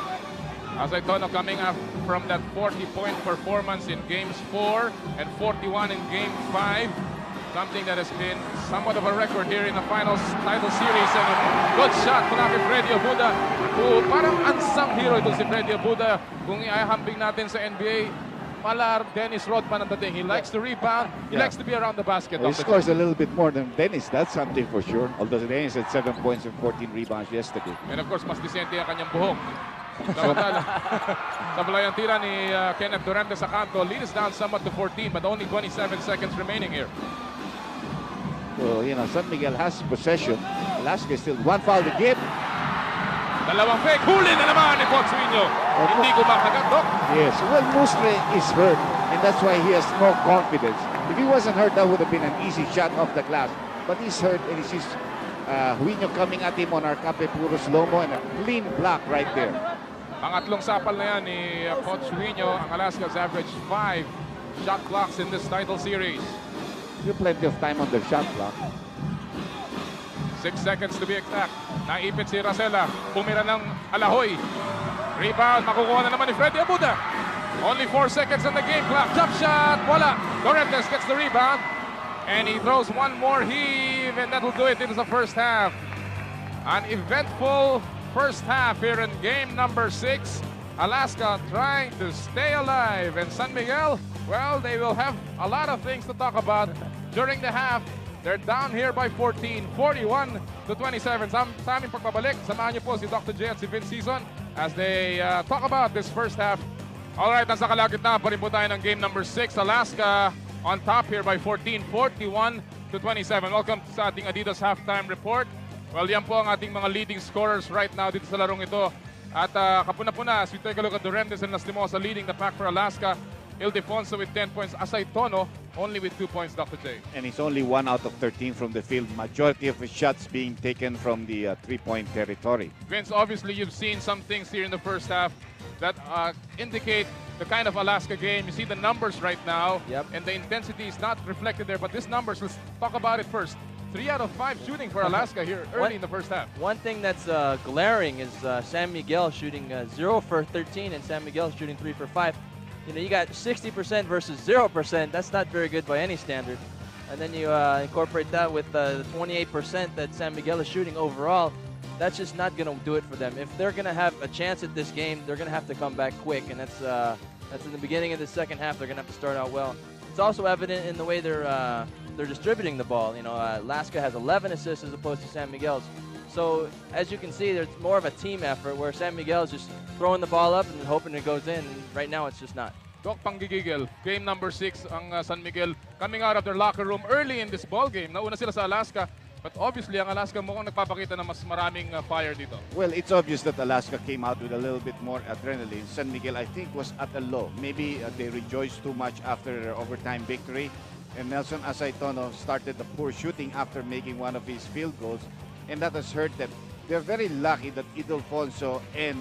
Asay Tono coming up from that 40-point performance in games 4 and 41 in game 5. Something that has been somewhat of a record here in the finals title series. And a good shot mula kay Freddy Abuda. Who parang unsung hero ito si Freddy Abuda. Kung iahambing natin sa NBA, Malar Dennis Rodman ang dating. He likes to rebound. He Yeah. likes to be around the basket. Well, he scores a little bit more than Dennis. That's something for sure. Although Dennis had seven points and 14 rebounds yesterday. And of course, mas disente ang kanyang buhok. Samantala, sa ang tira ni uh, Kenneth Durante sa kanto, lead is down somewhat to 14 but only 27 seconds remaining here. So, you know, San Miguel has possession. Alaska still one foul to give. Dalawang fake. Huli na naman ni Pochuino. Hindi kumakagat, Doc. Yes, well, Mustre is hurt, and that's why he has no confidence. If he wasn't hurt, that would have been an easy shot off the glass. But he's hurt, and he sees uh, Huino coming at him on our Cape Puro slow-mo, and a clean block right there. Pangatlong sapal na yan ni uh, Coach Huino. Ang Alaska's average five shot blocks in this title series. Still plenty of time on the shot clock. Six seconds to be exact. Naipit si Racela. Pumira ng Alahoy. Rebound. Makukuha na naman ni Freddy Abuda. Only four seconds on the game clock. Jump shot. Wala. Dorentes gets the rebound. And he throws one more heave. And that'll do it. It is the first half. An eventful first half here in game number six. Alaska trying to stay alive. And San Miguel, well, they will have a lot of things to talk about during the half. They're down here by 14, 41 to 27. Sa, sa pagbabalik, samahan niyo po si Dr. J at si Vince Hizon as they uh, talk about this first half. Alright, nasa kalagitnaan pa rin po tayo ng game number 6. Alaska on top here by 14, 41 to 27. Welcome sa ating Adidas halftime report. Well, yan po ang ating mga leading scorers right now dito sa larong ito. At uh, kapuna-puna, as we take a look at Durendes and Lastimosa leading the pack for Alaska. Ildefonso with 10 points. Asay Tono only with 2 points, Dr. J. And he's only 1 out of 13 from the field. Majority of his shots being taken from the uh, three-point territory. Vince, obviously you've seen some things here in the first half that uh, indicate the kind of Alaska game. You see the numbers right now, Yep. and the intensity is not reflected there. But these numbers, let's talk about it first. Three out of five shooting for Alaska here early What- in the first half. One thing that's uh, glaring is uh, San Miguel shooting uh, 0 for 13 and San Miguel shooting 3 for 5. You know, you got 60% versus 0%. That's not very good by any standard. And then you uh, incorporate that with uh, the 28% that San Miguel is shooting overall. That's just not going to do it for them. If they're going to have a chance at this game, they're going to have to come back quick. And that's uh, that's in the beginning of the second half. They're going to have to start out well. It's also evident in the way they're uh, they're distributing the ball. You know, uh, Alaska has 11 assists as opposed to San Miguel's. So as you can see, there's more of a team effort where San Miguel is just throwing the ball up and hoping it goes in. And right now, it's just not. Doc Panggigigil, game number six ang uh, San Miguel coming out of their locker room early in this ball game. Nauna sila sa Alaska, but obviously ang Alaska mukhang nagpapakita na mas maraming uh, fire dito. Well, it's obvious that Alaska came out with a little bit more adrenaline. San Miguel, I think, was at a low. Maybe uh, they rejoiced too much after their overtime victory. And Nelson Asaitono started the poor shooting after making one of his field goals. And that has hurt them. They're very lucky that Ildefonso and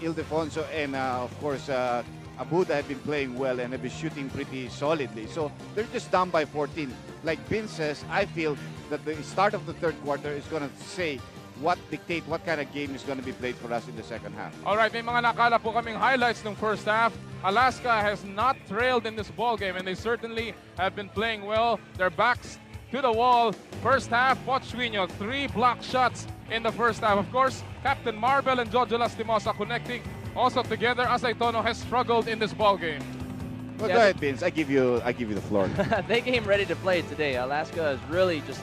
Ildefonso and, uh, of course, uh, Abuda have been playing well and have been shooting pretty solidly. So they're just down by 14. Like Vince says, I feel that the start of the third quarter is going to say what dictate what kind of game is going to be played for us in the second half. Alright, may mga nakala po kaming highlights ng first half. Alaska has not trailed in this ball game and they certainly have been playing well. Their backs to the wall. First half, Poch Juinio, three block shots in the first half. Of course, Captain Marvel and Jojo Lastimosa connecting also together. Asaytono has struggled in this ball game. Well, Yeah, go ahead, Vince. I give you, I give you the floor. they came ready to play today. Alaska is really just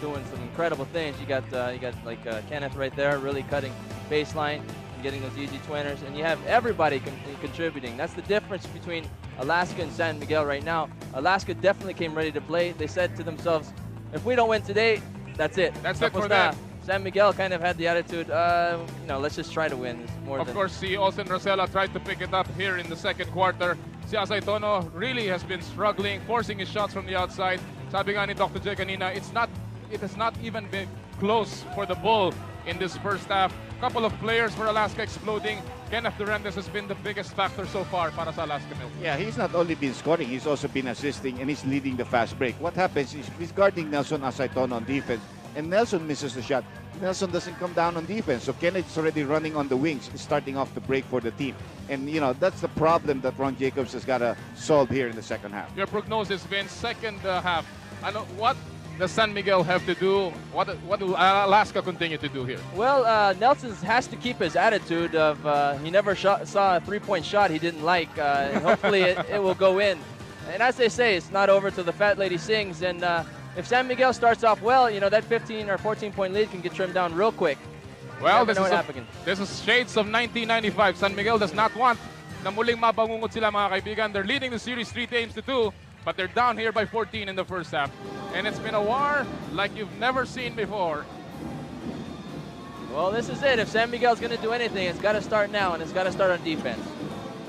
doing some incredible things. You got uh, you got like uh, Kenneth right there, really cutting baseline and getting those easy twinners, and you have everybody con- contributing. That's the difference between Alaska and San Miguel right now. Alaska definitely came ready to play. They said to themselves, if we don't win today, that's it. That's it Tapos for them. San Miguel kind of had the attitude, uh, you know, let's just try to win. It's more Of course, si Olsen Racela tried to pick it up here in the second quarter. Si Asaytono really has been struggling, forcing his shots from the outside. Sabi nga ni Dr. J kanina, it's not, it has not even been close for the Bull in this first half. Couple of players for Alaska exploding. Kenneth Duremdes has been the biggest factor so far para sa Alaska Milk. Yeah, he's not only been scoring, he's also been assisting and he's leading the fast break. What happens is he's guarding Nelson Asaytono on defense and Nelson misses the shot. Nelson doesn't come down on defense. So Kenneth's already running on the wings, starting off the break for the team. And, you know, that's the problem that Ron Jacobs has got to solve here in the second half. Your prognosis, Vince, second uh, half. know what does San Miguel have to do? What, what will Alaska continue to do here? Well, uh, Nelson has to keep his attitude of uh, he never shot, saw a three-point shot he didn't like. Uh, hopefully, it, it will go in. And as they say, it's not over till the fat lady sings. And uh, if San Miguel starts off well, you know that 15 or 14-point lead can get trimmed down real quick. Well, this is, a, this is shades of 1995. San Miguel does not want na muling mabangungot sila mga kaibigan. They're leading the series 3 games to 2, but they're down here by 14 in the first half. And it's been a war like you've never seen before. Well, this is it. If San Miguel's going to do anything, it's got to start now, and it's got to start on defense.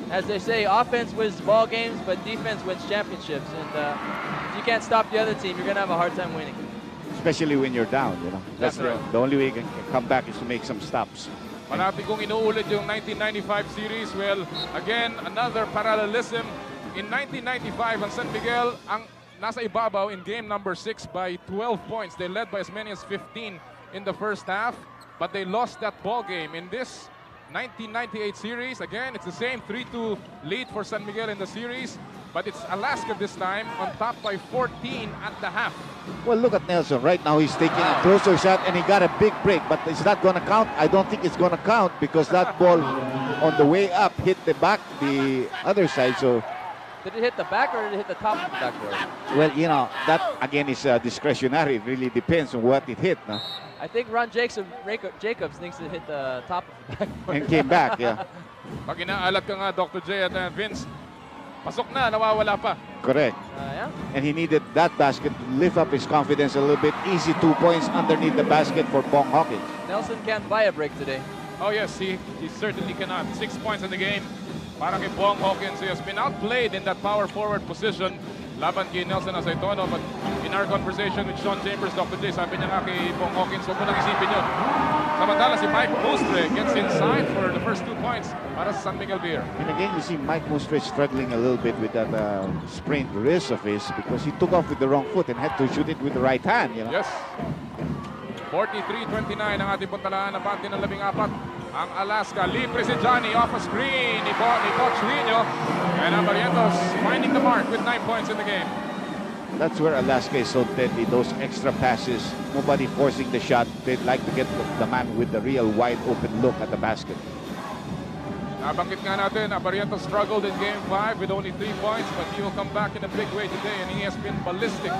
As they say, offense wins ball games, but defense wins championships. And uh, if you can't stop the other team, you're going to have a hard time winning. Especially when you're down, you know. That's, That's the, right. the only way you can come back is to make some stops. Parati kong inuulit yung 1995 series. Well, again, another parallelism. In 1995, ang San Miguel ang nasa ibabaw in game number 6 by 12 points. They led by as many as 15 in the first half, but they lost that ball game. In this 1998 series, again, it's the same 3-2 lead for San Miguel in the series, but it's Alaska this time on top by 14 at the half. Well, look at Nelson. Right now, he's taking a closer shot and he got a big break. But is that going to count? I don't think it's going to count because that ball on the way up hit the back, the other side. So, Did it hit the back or did it hit the top of the backboard? well, you know, that again is uh, discretionary. It really depends on what it hit. No? I think Ron Jacobs, Jacobs thinks it hit the top of the backboard. And came back, yeah. Pag inaalat ka nga, Dr. J at uh, Vince, pasok na, nawawala pa. Correct. Uh, yeah. And he needed that basket to lift up his confidence a little bit. Easy two points underneath the basket for Bong Hawkins. Nelson can't buy a break today. Oh yes, he, he certainly cannot. Six points in the game. Para kay Bong Hawkins, he has been outplayed in that power forward position. Laban kay Nelson Aceitono. But in our conversation with Sean Chambers, Dr. J, sabi niya nga kay Bong Hawkins, huwag mo nang isipin yun. Samantala si Mike Mustre gets inside for the first two points para sa San Miguel Beer. And again, you see Mike Mustre struggling a little bit with that uh, sprained wrist of his because he took off with the wrong foot and had to shoot it with the right hand. You know. Yes. 43-29 ang ating puntalaan na bante ng labing apat. Ang Alaska, si Johnny off a screen ni, Bo, ni Coach Lino. And ang Barrientos finding the mark with 9 points in the game. That's where Alaska is so deadly. Those extra passes, nobody forcing the shot. They'd like to get the, man with the real wide open look at the basket. Nabanggit nga natin, na Barrientos struggled in game 5 with only 3 points, but he will come back in a big way today, and he has been ballistic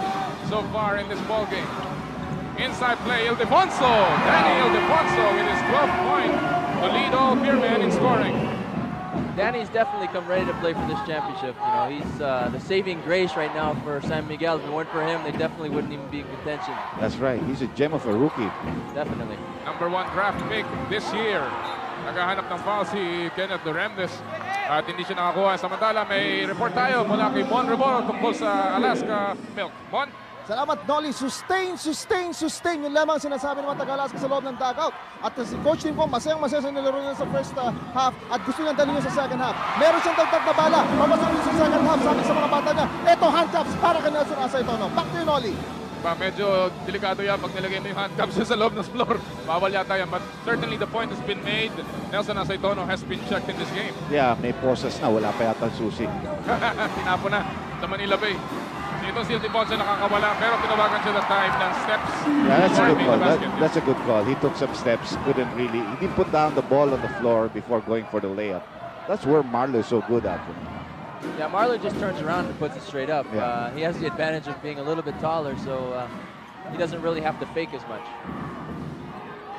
so far in this ball game. Inside play, Ildefonso. Danny Ildefonso with his 12th point to lead all Beermen in scoring. Danny's definitely come ready to play for this championship. You know, he's uh, the saving grace right now for San Miguel. If it weren't for him, they definitely wouldn't even be in contention. That's right. He's a gem of a rookie. Definitely. Number one draft pick this year. Naghahanap ng foul si Kenneth Duremdes at hindi siya nakakuha. Samantala, may report tayo mula kay Mon Reboro tungkol sa Alaska Milk. Mon? Salamat, Nolly. Sustain, sustain, sustain. Yung lamang sinasabi ng mga taga-Alaska sa loob ng dugout. At si Coach Tim po, masayang-masaya sa nilaro niya sa first uh, half at gusto niyang dalhin niya sa second half. Meron siyang dagdag na bala. Papasok niya sa second half. Sabi sa mga bata niya, eto handcuffs para kay Nelson Aceitono. Back to you, Nolly. Ba, medyo delikado yan pag nilagay mo yung handcuffs sa loob ng floor. Bawal yata yan. But certainly the point has been made. Nelson Aceitono has been checked in this game. Yeah, may poses na. Wala pa yata susi. Tinapo na sa Manila Bay. Dito si Ildefonso nakakawala pero tinawagan siya that time ng steps. Yeah, that's a good call. That, that's a good call. He took some steps. Couldn't really. He didn't put down the ball on the floor before going for the layup. That's where Marlou is so good at. Yeah, Marlou just turns around and puts it straight up. Yeah. Uh, he has the advantage of being a little bit taller, so uh, he doesn't really have to fake as much.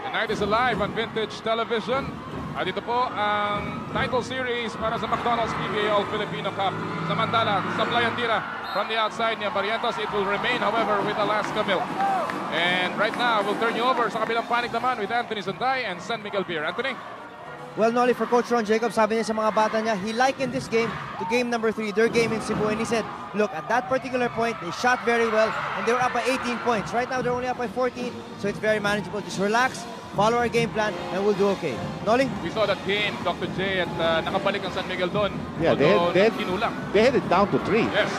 The night is alive on Vintage Television. At ito po ang title series para sa McDonald's PBA All-Filipino Cup. Samantala, Sablayan tira from the outside niya Barrientos. It will remain, however, with Alaska Milk. And right now, we'll turn you over sa kabilang panig naman with Anthony Zanday and San Miguel Beer. Anthony? Well, Nolly, for Coach Ron Jacobs, sabi niya sa mga bata niya, he likened this game to game number three, their game in Cebu. And he said, look, at that particular point, they shot very well, and they were up by 18 points. Right now, they're only up by 14, so it's very manageable. Just relax, follow our game plan, and we'll do okay. Noli? We saw that game, Dr. J, at uh, nakabalik ang San Miguel doon. Yeah, they Although, had, they, had, they had it down to three. Yes.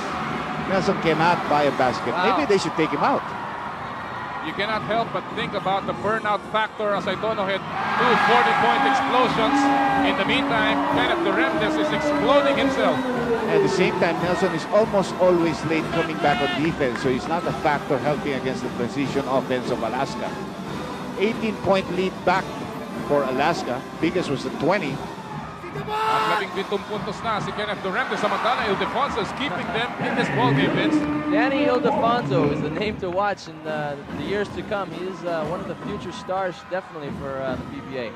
Nelson cannot buy a basket. Wow. Maybe they should take him out. You cannot help but think about the burnout factor Asaytono hit two 40-point explosions. In the meantime, Kenneth Duremdes is exploding himself. At the same time, Nelson is almost always late coming back on defense, so he's not a factor helping against the transition offense of Alaska. 18-point lead back for Alaska. Biggest was the 20. At pitong puntos na si Kenneth Duremdes. Samantala, Ildefonso is keeping them in this ballgame, Vince. Danny Ildefonso is the name to watch in uh, the years to come. He is uh, one of the future stars, definitely, for uh, the PBA.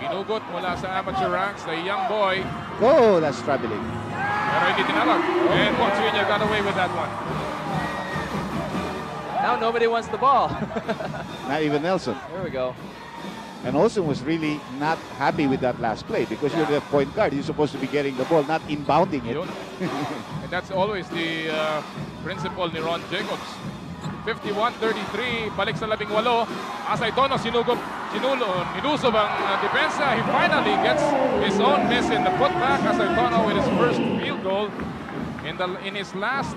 Binugot mula sa amateur ranks, the young boy. Oh, that's traveling. Pero hindi tinawag. And Juan got away with that one. Now nobody wants the ball. Not even Nelson. There we go. And Olsen was really not happy with that last play because you're the point guard. You're supposed to be getting the ball, not inbounding it. And that's always the uh, principle ni Ron Jacobs. 51-33, balik sa labing walo. Asaytono, sinugob, sinulo, nilusob ang uh, depensa. He finally gets his own miss in the putback. Asaytono with his first field goal in, the, in his last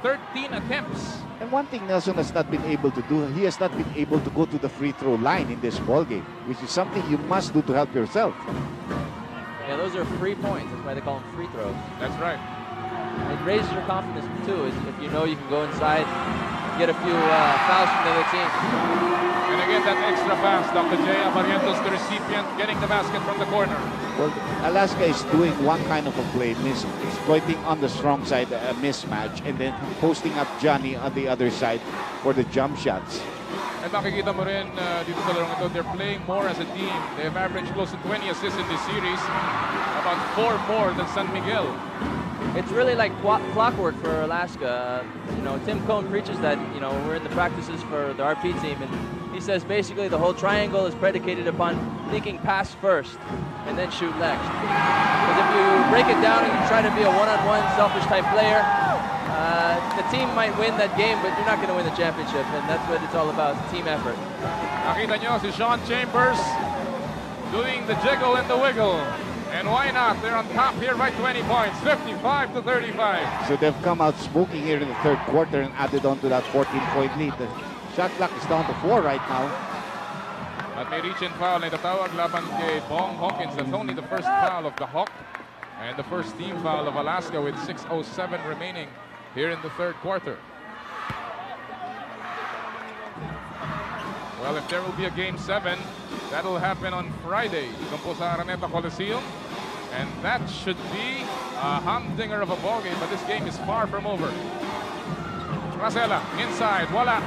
13 attempts. And one thing Nelson has not been able to do, he has not been able to go to the free throw line in this ball game, which is something you must do to help yourself. Yeah, those are free points. That's why they call them free throws. That's right. It raises your confidence too, is if you know you can go inside, get a few uh, fouls from the other team. And again, that extra pass, Dr. J. Abarrientos, the recipient, getting the basket from the corner. Well, Alaska is doing one kind of a play, miss, exploiting on the strong side a mismatch, and then posting up Johnny on the other side for the jump shots. At makikita mo rin uh, dito sa larong ito, they're playing more as a team. They have averaged close to 20 assists in this series, about four more than San Miguel. It's really like clock- clockwork for Alaska. You know, Tim Cone preaches that, you know, we're in the practices for the RP team, and he says basically the whole triangle is predicated upon thinking pass first and then shoot next. Because if you break it down and you try to be a one-on-one selfish type player, uh, the team might win that game, but you're not going to win the championship, and that's what it's all about, team effort. Nakita Sean Chambers doing the jiggle and the wiggle. And why not? They're on top here by 20 points, 55 to 35. So they've come out smoking here in the third quarter and added on to that 14-point lead. The shot clock is down to four right now. At may reach and foul na itatawag laban kay Bong Hawkins. That's only the first foul of the Hawk. And the first team foul of Alaska with 6.07 remaining here in the third quarter. Well, if there will be a game seven, that'll happen on Friday. Dito po sa Araneta Coliseum. And that should be a humdinger of a ball game, but this game is far from over. Racela, inside, wala.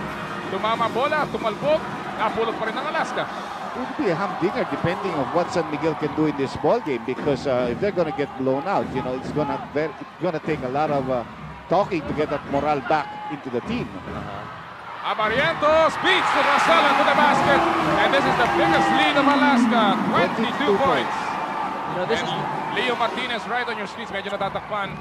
Tumama bola, tumalbog, napulot pa rin ng Alaska. It would be a humdinger depending on what San Miguel can do in this ball game because uh, if they're going to get blown out, you know, it's going to it's going to take a lot of uh, talking to get that morale back into the team. Abarrientos beats the Racela to the basket. And this is the biggest lead of Alaska, 22, points. You know, this and Leo Martinez right on your streets, medyo natatakpan.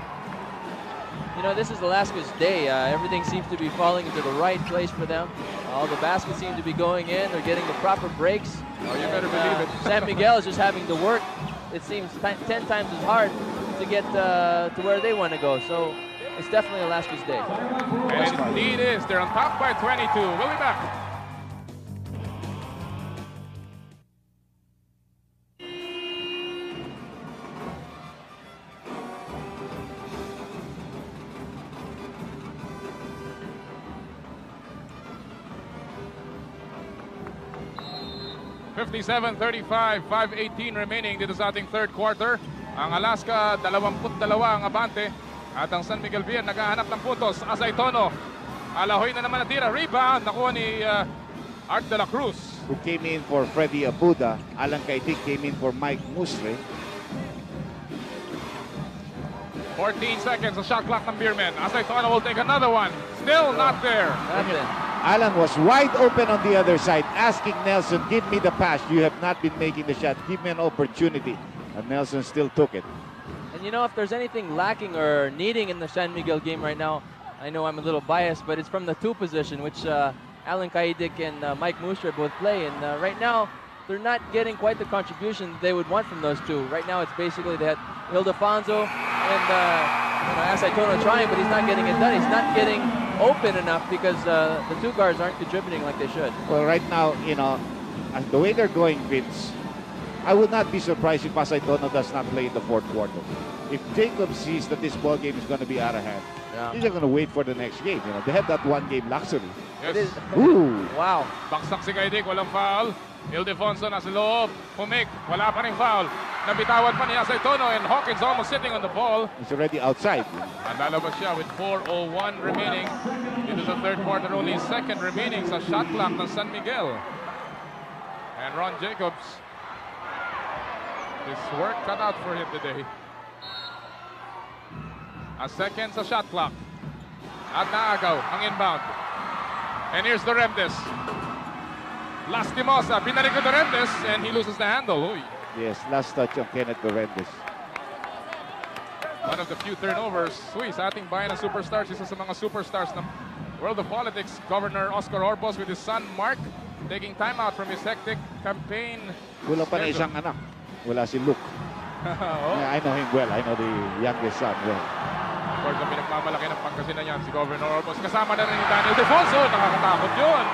You know, this is Alaska's day. Uh, everything seems to be falling into the right place for them. All the baskets seem to be going in. They're getting the proper breaks. Oh, you better And, believe uh, it. San Miguel is just having to work. It seems ten times as hard to get uh, to where they want to go. So it's definitely Alaska's day. And indeed is. They're on top by 22. We'll be back. Fifty-seven, thirty-five, 5-18 remaining dito sa ating third quarter. Ang Alaska, 22 ang abante. At ang San Miguel Bien naghahanap ng puntos. Asay Tono. Alahoy na naman natira. Rebound. Nakuha ni uh, Art de la Cruz. Who came in for Freddy Abuda. Alan Kaitik came in for Mike Musre. 14 seconds. The shot clock ng Beerman. Asay Tono will take another one. Still not there. Alan was wide open on the other side, asking Nelson, give me the pass. You have not been making the shot. Give me an opportunity. And Nelson still took it. And you know, if there's anything lacking or needing in the San Miguel game right now, I know I'm a little biased, but it's from the two position, which uh, Allan Caidic and uh, Mike Mustre both play. And uh, right now, they're not getting quite the contribution they would want from those two. Right now, it's basically they had Ildefonso and uh, you know, Asaytono trying, but he's not getting it done. He's not getting open enough because uh, the two guards aren't contributing like they should. Well, right now, you know, the way they're going, Vince, I would not be surprised if Pasay Tono does not play in the fourth quarter. If Jacob sees that this ball game is going to be out of hand, Yeah. he's not going to wait for the next game. You know, they have that one game luxury. Yes. Ooh. Wow. Baksak si Kaidik, walang foul. Ildefonso nasa loob. Pumik, wala pa rin foul. Nabitawan pa ni Asaytono and Hawkins almost sitting on the ball. He's already outside. At lalabas siya with 4.01 remaining. Into the third quarter, only second remaining sa shot clock ng San Miguel. And Ron Jacobs, his work cut out for him today. A second sa shot clock. At naagaw ang inbound. And here's Duremdes. Lastimosa, binarik ko Doremdes, and he loses the handle. Uy. Yes, last touch of Kenneth Dorendes. One of the few turnovers. Uy, sa ating bayan ng superstars, isa sa mga superstars ng world of politics, Governor Oscar Orbos with his son Mark taking time out from his hectic campaign. Wala pa na isang anak. Wala si Luke. Oo. Yeah, I know him well. I know the youngest son well. Of course, ang pinagmamalaki ng Pangasinan yan, si Governor Orbos. Kasama na rin ni Daniel Defonso. Nakakatakot yun.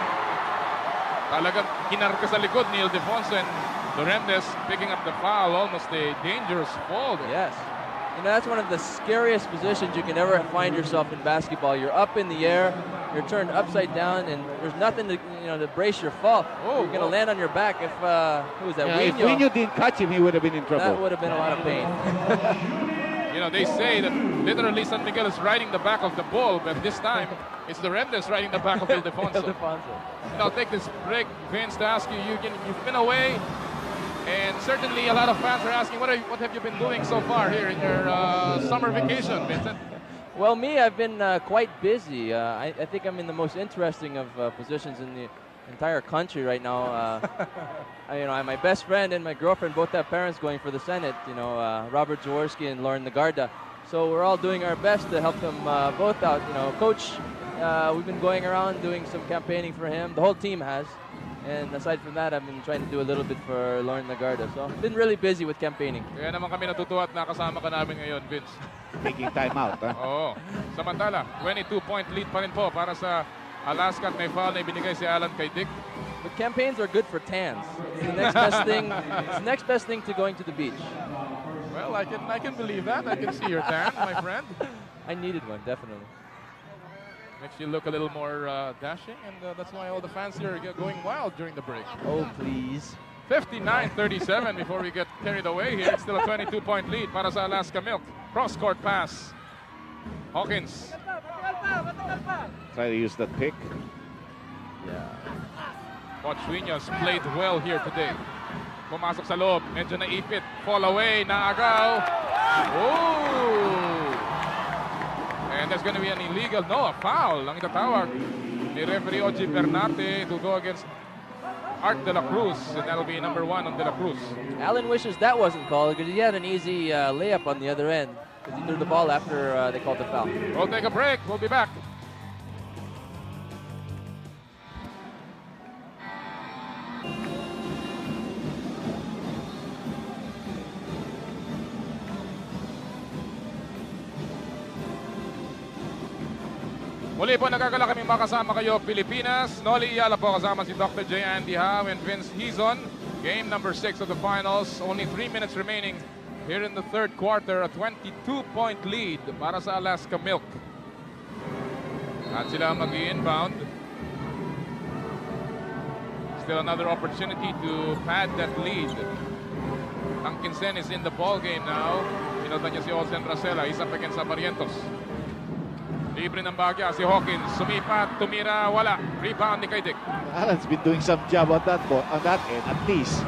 Talagang kinarka sa likod ni Ildefonso and Lorendes picking up the foul. Almost a dangerous fall. Yes. You know, that's one of the scariest positions you can ever find yourself in basketball. You're up in the air, you're turned upside down, and there's nothing to, you know, to brace your fall. you're going to land on your back if, uh, who was that, Yeah, if Wino? Wino didn't catch him, he would have been in trouble. That would have been a lot of pain. You know, they say that literally San Miguel is riding the back of the ball, but this time it's Lorendes riding the back of Ildefonso. Ildefonso. And I'll take this break, Vince, to ask you, you can, you've been away, and certainly a lot of fans are asking, what, are you, what have you been doing so far here in your uh, summer vacation, Vincent? Well, me, I've been uh, quite busy. Uh, I, I think I'm in the most interesting of uh, positions in the entire country right now. Uh, I, you know, I, my best friend and my girlfriend both have parents going for the Senate. You know, uh, Robert Jaworski and Loren Legarda. So we're all doing our best to help them uh, both out. You know, Coach, uh, we've been going around doing some campaigning for him. The whole team has. And aside from that, I've been trying to do a little bit for Loren Legarda. So I've been really busy with campaigning. Kaya naman kami natutuwa at nakasama ka namin ngayon, Vince. Taking time out, huh? Oo. Samantala, 22-point lead pa rin po para sa Alaska at may foul na ibinigay si Alan kay Dick. But campaigns are good for tans. It's the next best thing. It's the next best thing to going to the beach. Well, I can I can believe that. I can see your tan, my friend. I needed one, definitely. Makes you look a little more uh, dashing, and uh, that's why all the fans here are going wild during the break. Oh, please. 59-37 before we get carried away here. It's still a 22-point lead para sa Alaska Milk. Cross-court pass. Hawkins. Try to use that pick. Yeah. Poch Juinio's played well here today. Pumasok sa loob, medyo naipit. Fall away, naagaw. Oh! And there's going to be an illegal, no, a foul ang itatawag ni referee Oji Bernarte to go against Art De La Cruz. And that'll be number one on De La Cruz. Allen wishes that wasn't called because he had an easy uh, layup on the other end. Because he threw the ball after uh, they called the foul. We'll take a break. We'll be back. Muli po nagkagala kami makasama kayo Pilipinas. Noli Eala po kasama si Dr. J. Andy Jao and Vince Hizon. Game number 6 of the finals. Only 3 minutes remaining here in the third quarter. A 22-point lead para sa Alaska Milk. At sila mag inbound Still another opportunity to pad that lead. Tankinsen is in the ball game now. Pinota niya si Olsen Racela. He's up against Abarrientos. Libre ng bagya si Hawkins. Sumipat, tumira, wala. Rebound ni Caidic. Alan's been doing some job on that on that end, at least.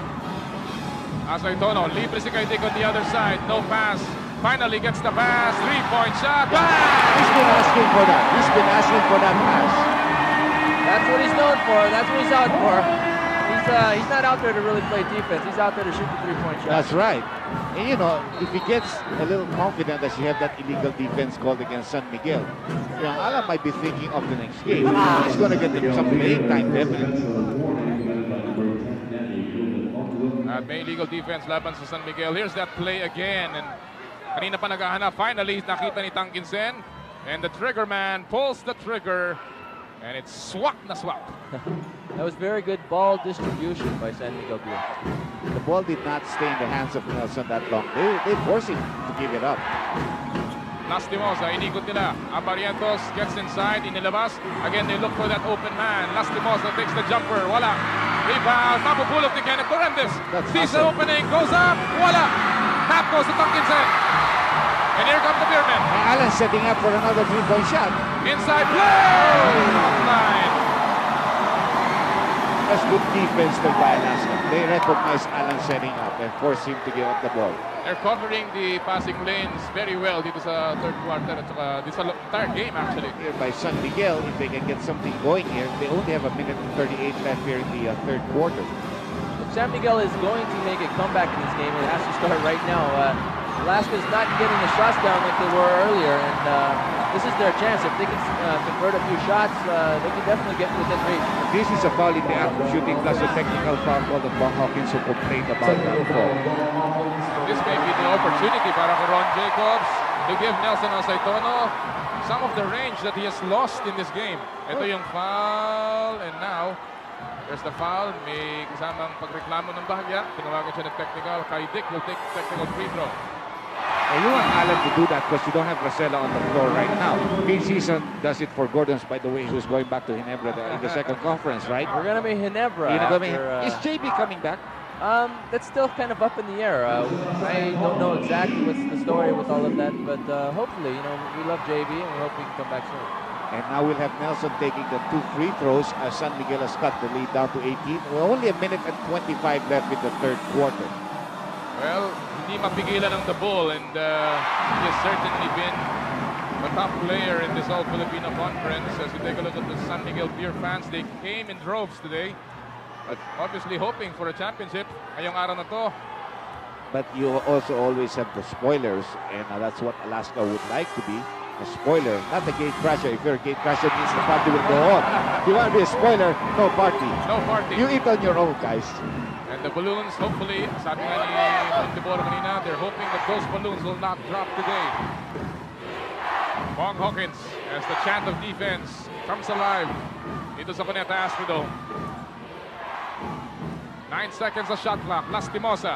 Asay Tono, libre si Caidic on the other side. No pass. Finally gets the pass. Three-point shot. He's been asking for that. He's been asking for that pass. That's what he's known for. That's what he's out for. He's uh, he's not out there to really play defense. He's out there to shoot the three-point shot. That's right. And you know, if he gets a little confident that you have that illegal defense called against San Miguel, you know, Alan might be thinking of the next game. He's going to get him some playing time, definitely. Uh, At may illegal defense laban sa San Miguel. Here's that play again. And kanina pa naghahanap. Finally, nakita ni Tankinsen. And the trigger man pulls the trigger. And it's swak na swak. That was very good ball distribution by San Miguel Blue. The ball did not stay in the hands of Nelson that long. They, they forced him to give it up. Lastimosa, inikot nila. Abarrientos gets inside, inilabas. Again, they look for that open man. Lastimosa takes the jumper. Wala. Rebound. Mapupulot ni Kenneth Duremdes. Sees the opening. Goes up. Wala. Tap goes to Tankinsen. And here comes the Beermen. Alan setting up for another three-point shot. Inside play. Line. That's good defense by Alaska. They recognize Alan setting up and force him to give up the ball. They're covering the passing lanes very well dito sa third quarter at saka dito sa lo- entire game actually. Here by San Miguel, if they can get something going here, they only have a minute and 38 left here in the uh, third quarter. If San Miguel is going to make a comeback in this game, it has to start right now. Uh, Alaska's not getting the shots down like they were earlier, and uh, this is their chance. If they can uh, convert a few shots, uh, they can definitely get within reach. This is a foul in the act of shooting plus a technical foul on Bong Hawkins who complained about that foul. This may be the opportunity para kay Ron Jacobs to give Nelson Aceitono some of the range that he has lost in this game. Ito yung foul and now there's the foul. May kasamang pagreklamo ng bahagya. Tinawagan siya ng technical. Kai Dick will take technical free throw. And you want Alan to do that because you don't have Racela on the floor right now. Mid-season does it for Gordons, by the way, who's going back to Ginebra the- in the second conference, right? We're gonna be Ginebra. You're gonna be- uh, Is JB coming back? Um, that's still kind of up in the air. Uh, I don't know exactly what's the story with all of that, but uh, hopefully, you know, we love JB and we hope he can come back soon. And now we'll have Nelson taking the two free throws as San Miguel has cut the lead down to 18. We're only a minute and 25 left in the third quarter. Well, hindi mapigilan ng the ball and uh, he has certainly been the top player in this All-Filipino Conference. As you take a look at the San Miguel Beer fans, they came in droves today. But obviously hoping for a championship ngayong araw na to. But you also always have the spoilers, and uh, that's what Alaska would like to be. A spoiler, not a gate crasher. If you're a gate crasher, means the party will go on. If you want to be a spoiler, no party. No party. You eat on your own, guys. And the balloons, hopefully, sabi nga ni Monteboro kanina, they're hoping that those balloons will not drop today. Bong Hawkins, as the chant of defense comes alive dito sa Cuneta Astrodome. Nine seconds of shot clock. Lastimosa.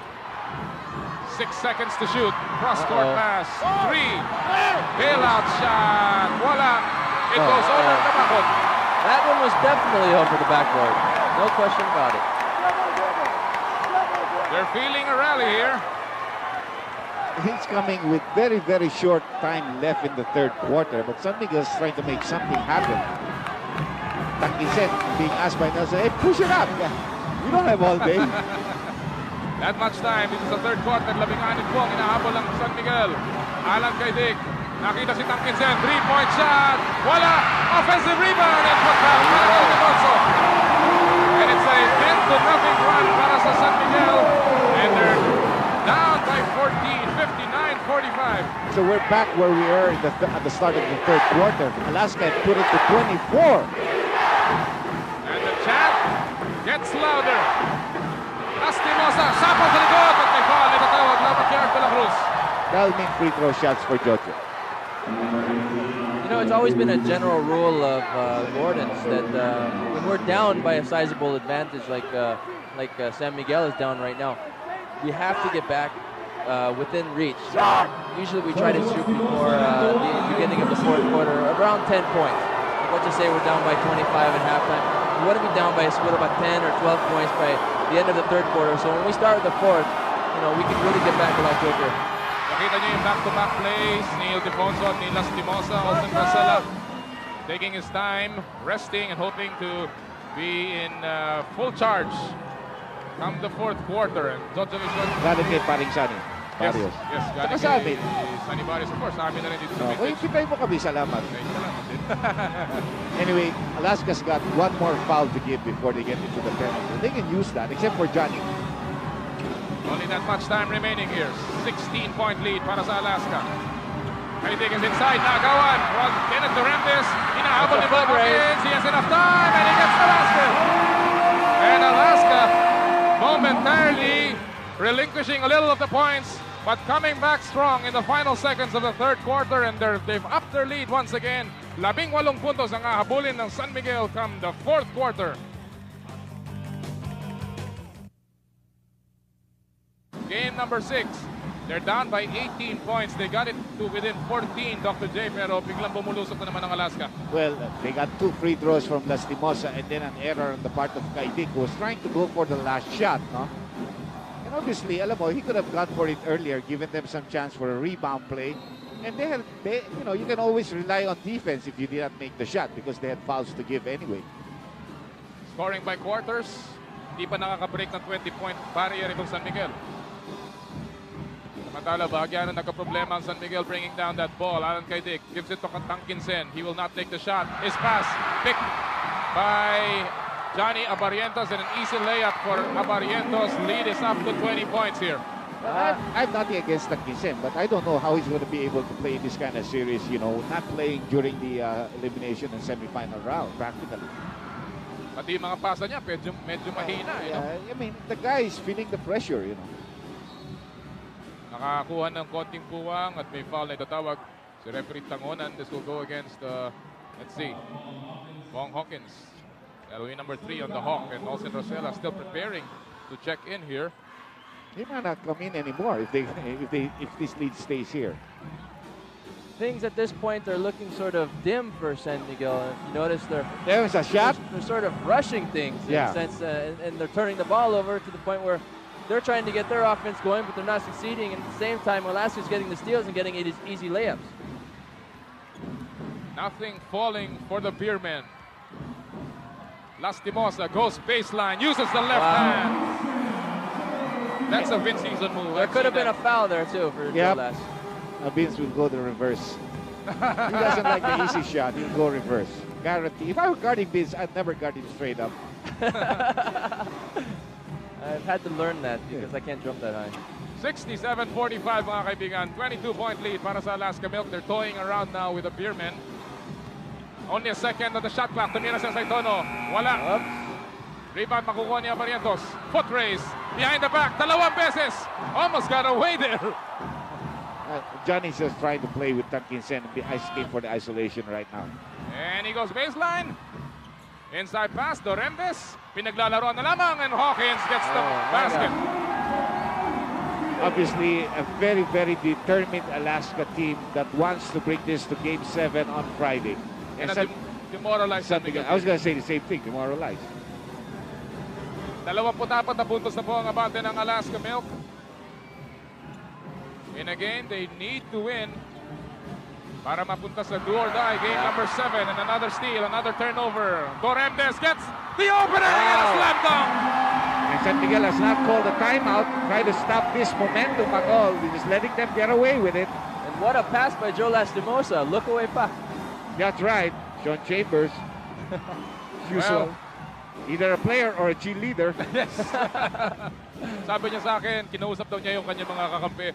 Six seconds to shoot. Cross-court Uh-oh. pass. Oh! Three. Bailout shot. Wala. It Oh, goes over yeah. the backboard. That one was definitely over the backboard. No question about it. They're feeling a rally here. He's coming with very, very short time left in the third quarter, but San Miguel's trying to make something happen. Takisen being asked by Nelson, hey, push it up. You don't have all day. That much time dito sa third quarter, labing anit po ang inahabol ng San Miguel. Allan Caidic. Nakita si Tankinsen. Three-point shot. Wala. Offensive rebound. And down a 10 nothing run San Miguel. And they're down by 14, 59-45. So we're back where we were in the th- at the start of the third quarter. Alaska put it to 24. And the chant gets louder. Lastimosa. Sapa sa likod. At may foul. Itatawag laban kay Art de la That'll mean free throw shots for Jojo. You know, it's always been a general rule of uh, Gordon's that uh, when we're down by a sizable advantage, like uh, like uh, San Miguel is down right now, we have to get back uh, within reach. Usually, we try to shoot before uh, the beginning of the fourth quarter, around 10 points. Let's just say we're down by 25 at halftime. We want to be down by a score of about 10 or 12 points by the end of the third quarter. So when we start the fourth, you know, we can really get back a lot quicker. Nakita niyo yung back-to-back plays ni Ildefonso at ni Lastimosa. Olsen Racela taking his time, resting and hoping to be in uh, full charge come the fourth quarter. And Djokovic was... Galing kay Paring Sani. Yes, Barrios. yes, Saka galing sa amin. kay Sonny Barrios. Of course, sa amin na rin dito sa Oh, Vintage. ikipay mo kami, salamat. Okay, salamat din. Anyway, Alaska's got one more foul to give before they get into the penalty. They can use that, except for Johnny. Only that much time remaining here. 16-point lead para sa Alaska. Caidic is inside. Nagawan. Juan Kenneth Duremdes. Hinahabol ni Bong Hawkins. He has enough time and he gets the basket. And Alaska momentarily relinquishing a little of the points but coming back strong in the final seconds of the third quarter and they've upped their lead once again. Labing walong puntos ang hahabulin ng San Miguel come the fourth quarter. Game number six. They're down by 18 points. They got it to within 14, Dr. J. Pero biglang bumulusok na naman ang Alaska. Well, they got two free throws from Lastimosa and then an error on the part of Kaidik who was trying to go for the last shot, no? And obviously, alam mo, he could have gone for it earlier, given them some chance for a rebound play. And they had, they, you know, you can always rely on defense if you did not make the shot because they had fouls to give anyway. Scoring by quarters. Hindi pa nakaka-break ng 20-point barrier itong San Miguel. Samantala, bahagya na nagka-problema ang San Miguel bringing down that ball. Alan Kaidik gives it to Tankinsen. He will not take the shot. His pass picked by Johnny Abarientos and an easy layup for Abarientos. Lead is up to 20 points here. I'm, I'm nothing against Tankinsen, but I don't know how he's going to be able to play in this kind of series, you know, not playing during the uh, elimination and semifinal round, practically. Pati mga pasa niya, medyo, medyo mahina. You know? Yeah, I mean, the guy is feeling the pressure, you know. Nakakuha ng konting puwang at may foul na itatawag si referee Tangonan. This will go against, uh, let's see, Bong Hawkins. That'll be number three on the Hawk. And Olsen Racela still preparing to check in here. He might not come in anymore if they if they if this lead stays here. Things at this point are looking sort of dim for San Miguel. If you notice they're There's a shot. They're, sort of rushing things in Yeah. a sense, uh, and, and they're turning the ball over to the point where they're trying to get their offense going, but they're not succeeding. And at the same time, Alaska's getting the steals and getting it easy layups. Nothing falling for the Beermen. Lastimosa goes baseline, uses the left Wow. hand. That's a Vince Hizon move. There I've could have seen been a foul there too for Yep. Joe Lass. Vince will go the reverse. he doesn't like the easy shot. He'll go reverse. Guarantee. If I were guarding Vince, I'd never guard him straight up. I've had to learn that because I can't jump that high. 67-45 mga kaibigan. 22-point lead para sa Alaska Milk. They're toying around now with the Beermen. Only a second on the shot clock. Tumira sa Saitono. Wala. Rebound makukuha ni Abarrientos. Foot race. Behind the back. Dalawang beses. Almost got away there. Uh, Johnny's just trying to play with Tankinsen and be ice skate for the isolation right now. And he goes baseline. Inside pass. Duremdes. Pinaglalaro na lamang. And Hawkins gets the basket. Obviously, a very, very determined Alaska team that wants to bring this to Game 7 on Friday. And And demoralized. Miguel- I was going to say the same thing, demoralized. 24 na puntos na po ang abante ng Alaska Milk. And again, they need to win para mapunta sa do or die. Game number 7 and another steal, another turnover. Doremdes gets the opener and a slam dunk. And San Miguel has not called a timeout, try to stop this momentum at all. We're just letting them get away with it. And what a pass by Joe Lastimosa. Look away pa. That's right, Sean Chambers. Usual. Either a player or a cheerleader. Sabi niya sa akin, kinausap daw niya yung kanyang mga kakampi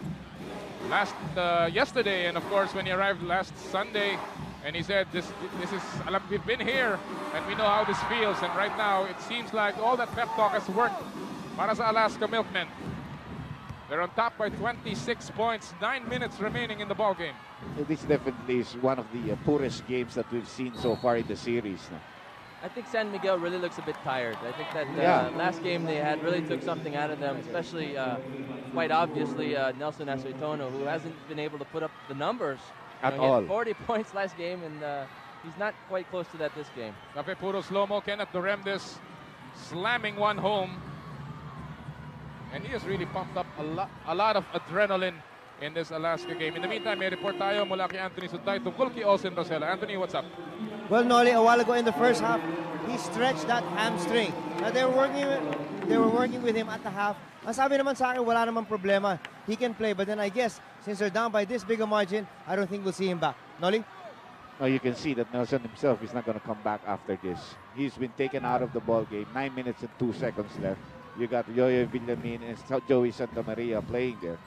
last uh, yesterday and of course when he arrived last Sunday and he said this this is alam we've been here and we know how this feels and right now it seems like all that pep talk has worked para sa Alaska Milkmen. They're on top by 26 points, 9 minutes remaining in the ball game. this definitely is one of the uh, poorest games that we've seen so far in the series. I think San Miguel really looks a bit tired. I think that uh, Yeah. last game they had really took something out of them, especially uh, quite obviously uh, Nelson Asaytono, who hasn't been able to put up the numbers. At You know, he all. 40 points last game, and uh, he's not quite close to that this game. Sabi puro slow-mo, Kenneth Duremdes slamming one home. And he has really pumped up a, lot, a lot of adrenaline in this Alaska game. In the meantime, may report tayo mula kay Anthony Suntay tungkol kay Olsen Racela. Anthony, what's up? Well, Noli, a while ago in the first half, he stretched that hamstring. Now, they were working with, they were working with him at the half. Ang sabi naman sa akin, wala namang problema. He can play, but then I guess, since they're down by this big a margin, I don't think we'll see him back. Noli? Now you can see that Nelson himself is not going to come back after this. He's been taken out of the ball game. Nine minutes and two seconds left. You got Yoyo Villamin and Joey Santa Maria playing there.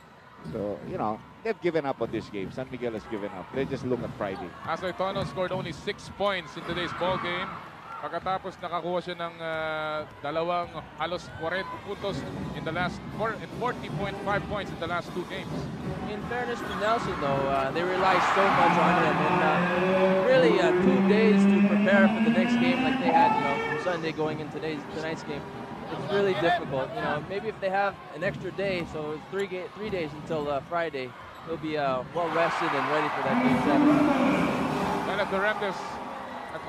So, you know, they've given up on this game. San Miguel has given up. They just look at Friday. As Asaytono scored only 6 points in today's ball game. Pagkatapos nakakuha siya ng ah, dalawang halos 40 puntos in the last four, and 40.5 points in the last two games. In fairness to Nelson, though, uh, they rely so much on him, and uh, really uh, two days to prepare for the next game, like they had, you know, from Sunday going in today's tonight's game. It's really difficult. You know, maybe if they have an extra day, so it's three three days until uh, Friday, they'll be uh, well rested and ready for that game seven. Kenneth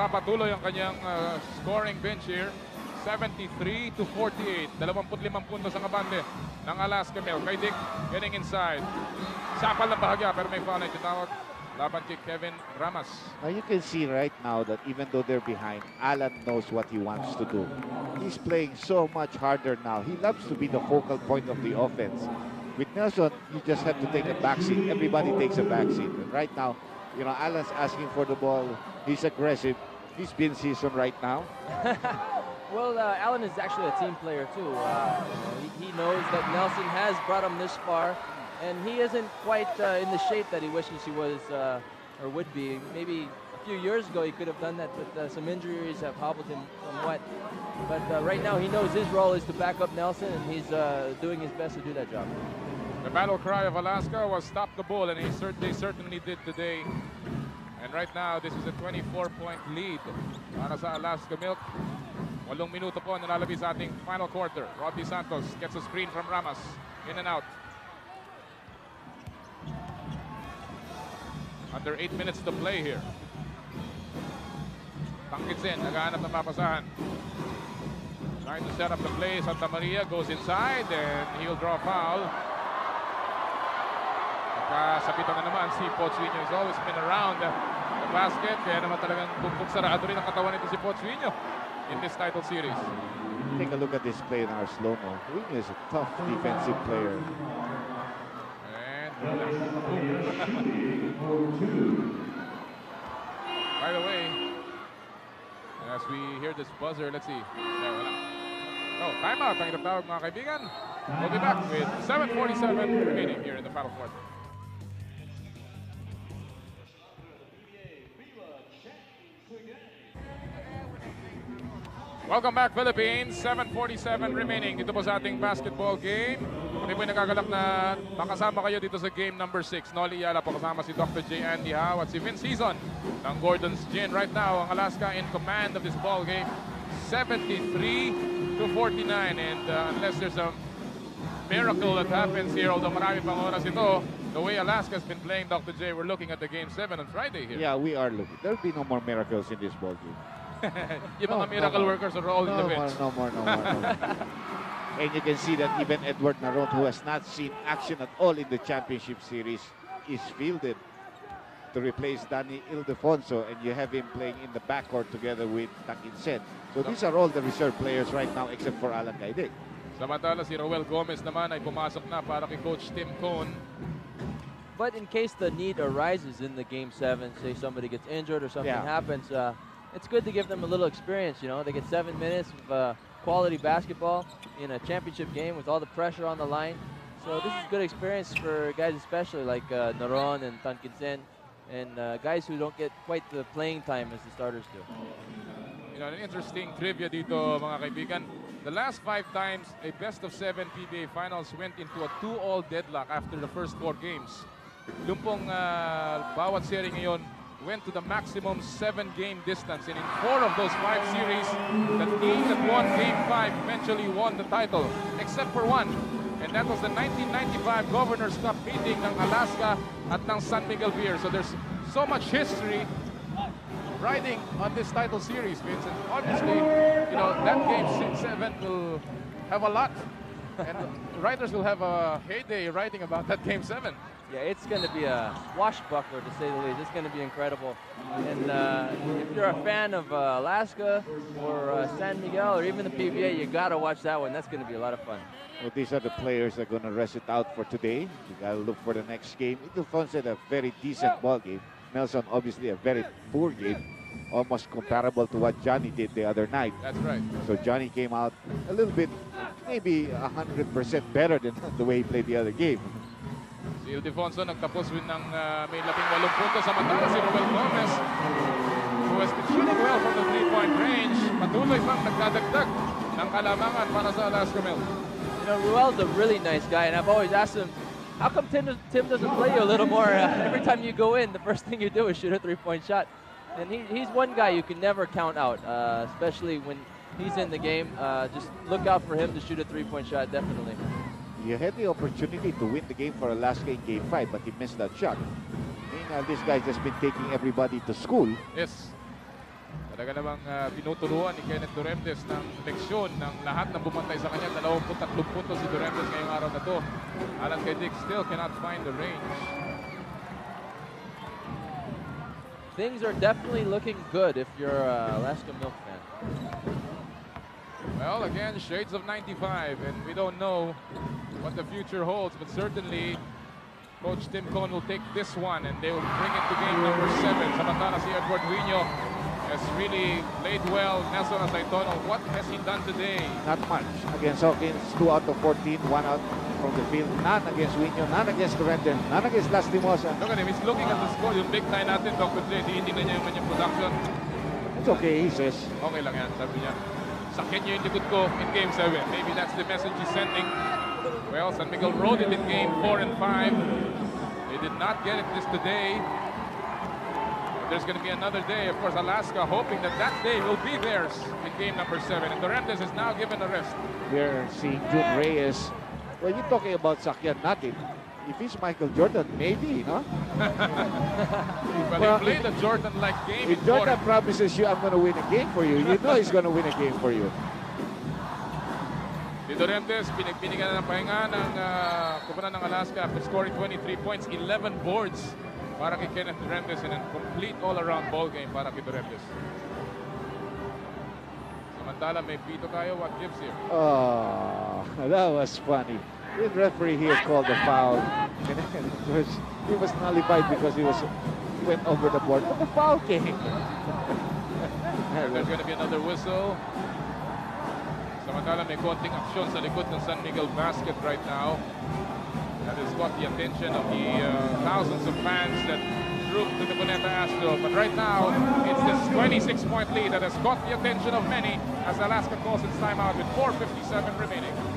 nagpapatuloy ang kanyang ah, scoring bench here. 73 to 48. 25 puntos ang abante ng Alaska Milk. Kay Dick getting inside. Sapal ng bahagya pero may foul na itinawag laban kay Kevin Ramas. Now you can see right now that even though they're behind, Alan knows what he wants to do. He's playing so much harder now. He loves to be the focal point of the offense. With Nelson, you just have to take a backseat. Everybody takes a backseat. And right now, you know, Alan's asking for the ball. He's aggressive. He's been season right now. Well, uh, Allen is actually a team player too. Uh, you know, he, he knows that Nelson has brought him this far, and he isn't quite uh, in the shape that he wishes he was uh, or would be. Maybe a few years ago he could have done that, but uh, some injuries have hobbled him somewhat. But uh, right now he knows his role is to back up Nelson, and he's uh, doing his best to do that job. The battle cry of Alaska was stop the bull, and he cer- they certainly did today. And right now, this is a 24-point lead para sa Alaska Milk. Walong minuto po nalalabi sa ating final quarter. Rodney Santos gets a screen from Ramas. In and out. Under 8 minutes to play here. Tangkitsin, naghahanap ng mapasahan. Trying to set up the play. Santa Maria goes inside and he'll draw a foul. Na naman si. He's always been around the basket. Kaya naman talagang sarado rin ang katawan nito si in this title series. Take a look at this play in our slow-mo. Ruino is a tough defensive player. And By the way, as we hear this buzzer, let's see. Yeah, wala. Oh, timeout ang itatawag mga kaibigan. We'll be back with 7.47 remaining here in the final quarter. Welcome back Philippines, 7.47 remaining dito po sa ating basketball game. Kami po nagagalak na makasama kayo dito sa game number 6. Nolly Yala po kasama si Dr. J. Andy Howe at si Vince Season ng Gordon's Gin. Right now, ang Alaska in command of this ball game, 73 to 49. And uh, unless there's a miracle that happens here, although marami pang oras ito, the way Alaska's been playing, Dr. J, we're looking at the game 7 on Friday here. Yeah, we are looking. There'll be no more miracles in this ball game. Yung mga No, no miracle more. workers are all in no the bench. More, no more, no more, no more. and you can see that even Edward Naron, who has not seen action at all in the championship series, is fielded to replace Danny Ildefonso, and you have him playing in the backcourt together with Takin Sen. So these are all the reserve players right now, except for Alan Gaide. Samantala si Roel Gomez naman ay pumasok na para kay Coach Tim Cone. But in case the need arises in the game seven, say somebody gets injured or something Yeah. happens, uh, it's good to give them a little experience. You know, they get seven minutes of uh, quality basketball in a championship game with all the pressure on the line. So this is good experience for guys, especially like uh, Naron and Tankinsen, and uh, guys who don't get quite the playing time as the starters do. You know, an interesting trivia dito mga kaibigan. The last five times a best of seven PBA finals went into a two-all deadlock after the first four games. Yung pong ah, bawat serie ngayon went to the maximum seven-game distance. And in four of those five series, the team that won game five eventually won the title, except for one. And that was the 1995 Governor's Cup meeting ng Alaska at ng San Miguel Beer. So there's so much history riding on this title series, Vincent. Obviously, you know, that game six, seven will have a lot. And writers will have a heyday writing about that game seven. Yeah, it's going to be a washbuckler, to say the least. It's going to be incredible. And uh, if you're a fan of uh, Alaska or uh, San Miguel or even the PBA, you got to watch that one. That's going to be a lot of fun. Well, these are the players that are going to rest it out for today. You got to look for the next game. Ildefonso had a very decent ball game. Nelson, obviously, a very poor game, almost comparable to what Johnny did the other night. That's right. So Johnny came out a little bit, maybe 100% better than the way he played the other game. Si Ildefonso nagtapos rin ng uh, may labing walong punto. Samantala si Roel Gomez, who has been shooting well from the three-point range, patuloy pang nagdadagdag ng kalamangan para sa Alaska Milk. You know, Ruel's a really nice guy, and I've always asked him, how come Tim, Tim doesn't play you a little more? Uh, every time you go in, the first thing you do is shoot a three-point shot. And he, he's one guy you can never count out, uh, especially when he's in the game. Uh, just look out for him to shoot a three-point shot, definitely. He had the opportunity to win the game for Alaska in game five, but he missed that shot. Meanwhile, this guy's just been taking everybody to school. Yes. Talaga namang uh, tinuturuan ni Kenneth Duremdes ng leksyon ng lahat ng bumantay sa kanya. 23 puntos si Duremdes ngayong araw na to. Allan Caidic still cannot find the range. things are definitely looking good if you're a Alaska Milk fan. Well, again, shades of 95, and we don't know what the future holds, but certainly Coach Tim Cone will take this one and they will bring it to game number seven. Samantala si Edward Juinio has really played well. Nelson Asaytono, what has he done today? Not much. Against Hawkins, 2 out of 14, 1 out from the field. None against Juinio, none against Corrente, none against Lastimosa. Look at him, he's looking at the score. Yung big line natin, Dr. Dre, tinitingnan niya yung production. It's okay, he says. Okay lang yan, sabi niya. Sakyan niyo yung likod ko in game 7. Maybe that's the message he's sending. Well, San Miguel rode it in game 4 and 5. They did not get it this today. There's going to be another day. Of course, Alaska hoping that that day will be theirs in game number 7. And Duremdes is now given a rest. We're seeing June Reyes. Well, you're talking about Sakyan natin. If he's Michael Jordan, maybe, no? But Well, he played a Jordan-like game If Jordan four. promises you, I'm going to win a game for you, you know he's going to win a game for you. Si Dorentes, pinagbinigyan na ng pahinga ng uh, kupunan ng Alaska after scoring 23 points, 11 boards para kay Kenneth Dorentes in a complete all-around ball game para kay Dorentes. Samantala, may pito tayo. What gives here? Oh, that was funny. The referee here called the foul. He was nullified because he was he went over the board. But the foul came. There's going to be another whistle. Samantala, may konting aksyon sa likod ng San Miguel basket right now. That has got the attention of the uh, thousands of fans that trooped to the Cuneta Astro. But right now, it's this 26-point lead that has got the attention of many as Alaska calls its timeout with 4.57 remaining.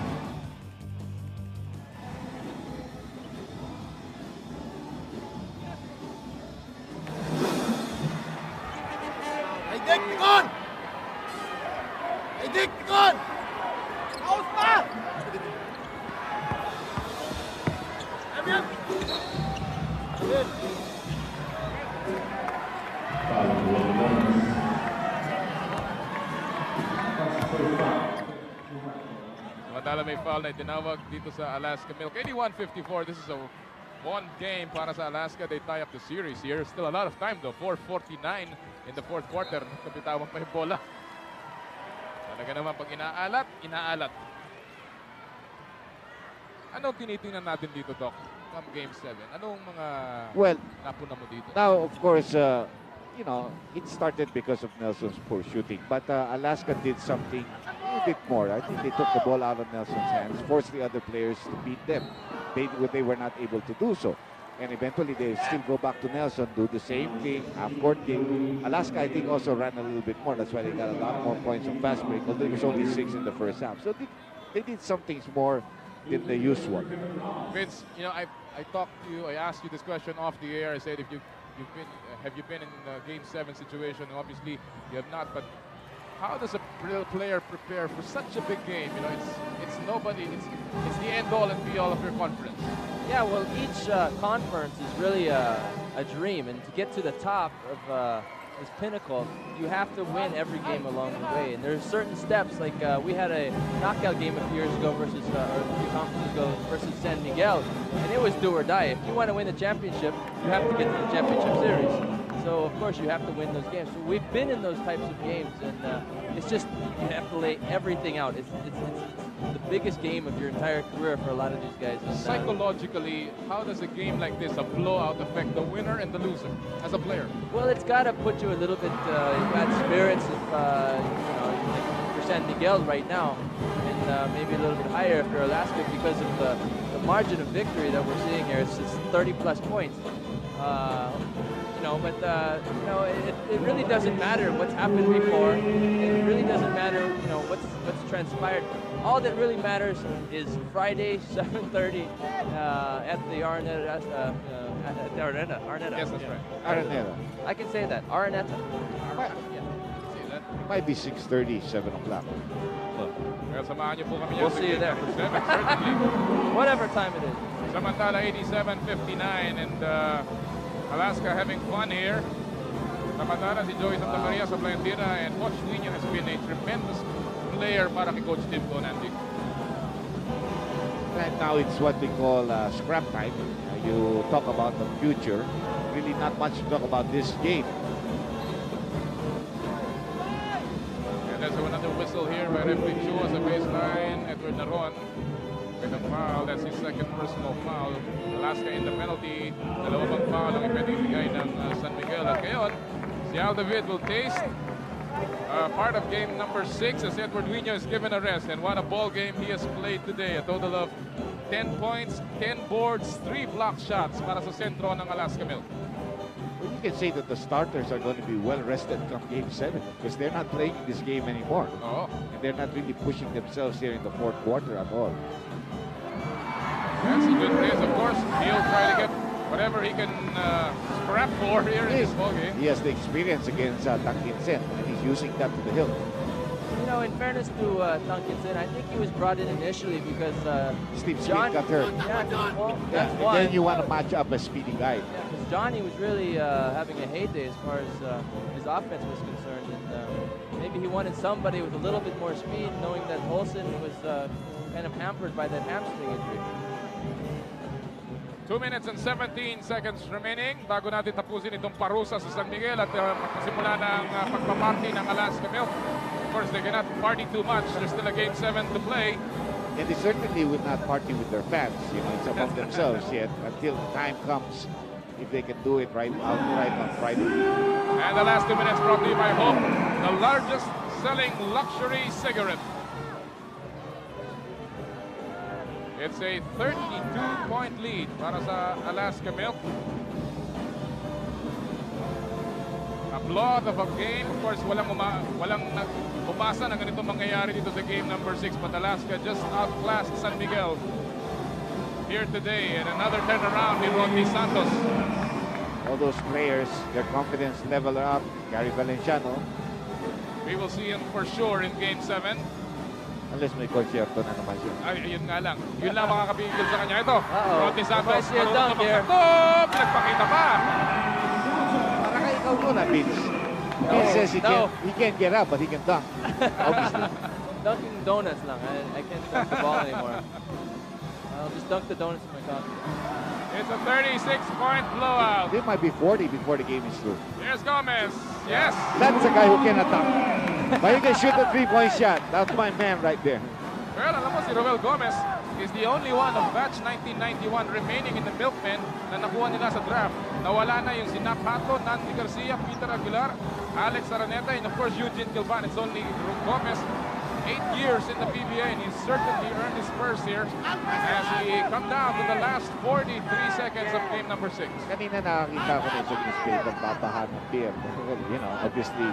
Na itinawag dito sa Alaska Milk. 81-54, this is a one game para sa Alaska. They tie up the series here. Still a lot of time though. 4.49 in the fourth quarter. Kapitawag pa yung bola. Talaga naman pag inaalat, inaalat. Anong tinitingnan natin dito, Doc? Come game 7. Anong mga Well, napuna mo dito? Now, of course, uh, you know, it started because of Nelson's poor shooting. But uh, Alaska did something a bit more. I think they took the ball out of Nelson's hands, forced the other players to beat them. They, they were not able to do so. And eventually, they still go back to Nelson, do the same thing, half-court game. Alaska, I think, also ran a little bit more. That's why they got a lot more points on fast break, although it was only six in the first half. So they, they did some things more than the usual. Vince, you know, I I talked to you. I asked you this question off the air. I said, if you you've been, have you been in a game seven situation? Obviously, you have not. But how does a real player prepare for such a big game? You know, it's it's nobody. It's it's the end all and be all of your conference. Yeah, well, each uh, conference is really a, a dream, and to get to the top of uh, this pinnacle, you have to win every game along the way. And there's certain steps, like uh, we had a knockout game a few years ago versus, uh, or a few conferences ago versus San Miguel, and it was do or die. If you want to win the championship, you have to get to the championship series. So of course you have to win those games. So we've been in those types of games, and uh, it's just you have to lay everything out. It's, it's, it's, the biggest game of your entire career for a lot of these guys. And, uh, Psychologically, how does a game like this, a blowout, affect the winner and the loser as a player? Well, it's got to put you a little bit uh, in bad spirits if uh, you know like for San Miguel right now, and uh, maybe a little bit higher if you're Alaska because of the, the margin of victory that we're seeing here. It's just 30 plus points. You know, but uh, you know, it, it really doesn't matter what's happened before. It really doesn't matter, you know, what's what's transpired. All that really matters is Friday, 7:30 uh, at the Araneta. Uh, uh, at at the Araneta. Araneta. Yes, that's yeah. right. Araneta. I can say that. Araneta. It might be 6.30, 7 o'clock. Kaya samahan niyo po kami We'll see you there. seven. Whatever time it is. Samantala 87-59 and uh, Alaska having fun here. La Patanas enjoy Santa Maria sa and Coach Winion has been a tremendous player para kay Coach Tim Bonanti. Right now it's what we call uh, scrap time. Uh, you talk about the future. Really not much to talk about this game. And there's another whistle here by referee Chua a baseline, Edward Naron with a foul. That's his second personal foul. Alaska in the penalty. Dalawang foul ang ipinibigay ng uh, San Miguel. At ngayon, si Aldavid will taste uh, part of game number six as Edward Juinio is given a rest. And what a ball game he has played today. A total of 10 points, 10 boards, 3 block shots para sa sentro ng Alaska Milk. Well, you can say that the starters are going to be well rested come game seven because they're not playing in this game anymore. Oh. And they're not really pushing themselves here in the fourth quarter at all. That's a good race, of course. He'll try to get whatever he can uh, scrap for here in this ball game. He has the experience against uh, Tang Sen, and he's using that to the hilt. You know, in fairness to uh, Duncanson, I think he was brought in initially because uh, Steve Smith John got hurt. Yeah, well, Yeah, that's and one. then you want to match up a speedy guy. Yeah, Because Johnny was really uh, having a heyday as far as uh, his offense was concerned, and uh, maybe he wanted somebody with a little bit more speed, knowing that Olsen was uh, kind of hampered by that hamstring injury. 2 minutes and 17 seconds remaining bago natin tapusin itong parusa sa San Miguel at uh, magpasimula ng uh, pagpaparty ng Alaska Milk. Of course, they cannot party too much. There's still a game 7 to play. And they certainly would not party with their fans. You know, it's among themselves yet until the time comes if they can do it right outright on Friday. And the last two minutes brought to you by Hope, the largest selling luxury cigarette. It's a 32-point lead para sa Alaska Milk. A blood of a game. Of course, walang, uma walang umasa na ganito mangyayari dito sa game number 6. But Alaska just outclassed San Miguel here today. And another turnaround ni Rodney Santos. All those players, their confidence level up. Gary Valenciano, We will see him for sure in game 7. Unless may concierto na naman siya. Ay, yun nga lang. Yun lang makakapigil sa kanya. Ito, Uh-oh. Rodney Santos. Marunong here. tumakbo. Pinagpakita pa. Para kay ikaw muna, Vince. Vince No, says he, no. can't, he can't get up, but he can dunk. Obviously. Dunking donuts lang. I, I can't dunk the ball anymore. I'll just dunk the donuts in my coffee. It's a 36-point blowout. It might be 40 before the game is through. Here's Gomez. Yes. That's a guy who cannot dunk. But he can shoot a three-point shot. That's my man right there. Well, alam mo, si Roel Gomez is the only one of batch 1991 remaining in the Milkmen na nakuha nila sa draft. Nawala na yung si Nap Hato, Nancy Garcia, Peter Aguilar, Alex Araneta, and of course Eugene Gilvan. It's only Gomez, eight years in the PBA, and he's certainly earned his spurs here as we come down to the last 43 seconds of game number six. Kanina nakakita ko na sa newspaper, babahan ng beer. Well, you know, obviously,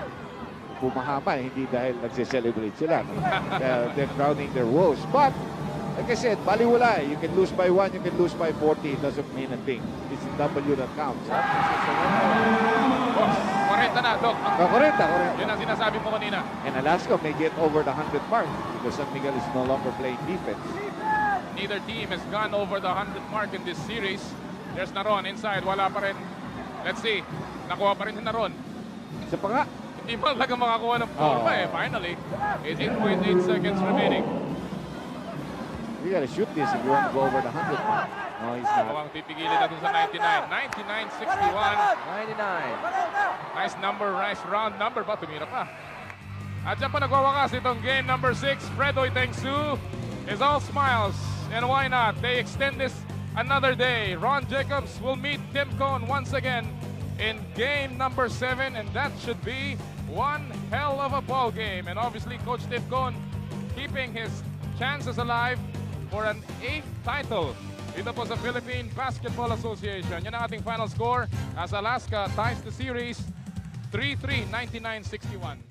pumahama, hindi dahil nagse-celebrate sila. No? They're, they're crowning their woes. But, like I said, baliwala. eh. You can lose by one, you can lose by 40. It doesn't mean a thing. It's the W that counts. Oh, 40 na, Doc. Ah, korenta, korenta. Yun ang sinasabi mo kanina. And Alaska may get over the 100 mark because San Miguel is no longer playing defense. Neither team has gone over the 100 mark in this series. There's Naron inside. Wala pa rin. Let's see. Nakuha pa rin si Naron. Isa pa nga. Hindi pa talaga makakuha ng forma Oh. eh. Finally. With 8.8 seconds remaining. You gotta shoot this if you want to go over the 100 mark. No, he's not. Mukhang pipigilin na dun sa 99. 99-61. 99. Nice number, nice round number ba? Tumira pa. At dyan pa nagwawakas itong game number 6. Fredo Uytengsu is all smiles. And why not? They extend this another day. Ron Jacobs will meet Tim Cone once again in game number 7. And that should be one hell of a ball game. And obviously, Coach Tim Cohn keeping his chances alive for an eighth title dito po sa Philippine Basketball Association. Yan ang ating final score as Alaska ties the series 3-3, 99-61.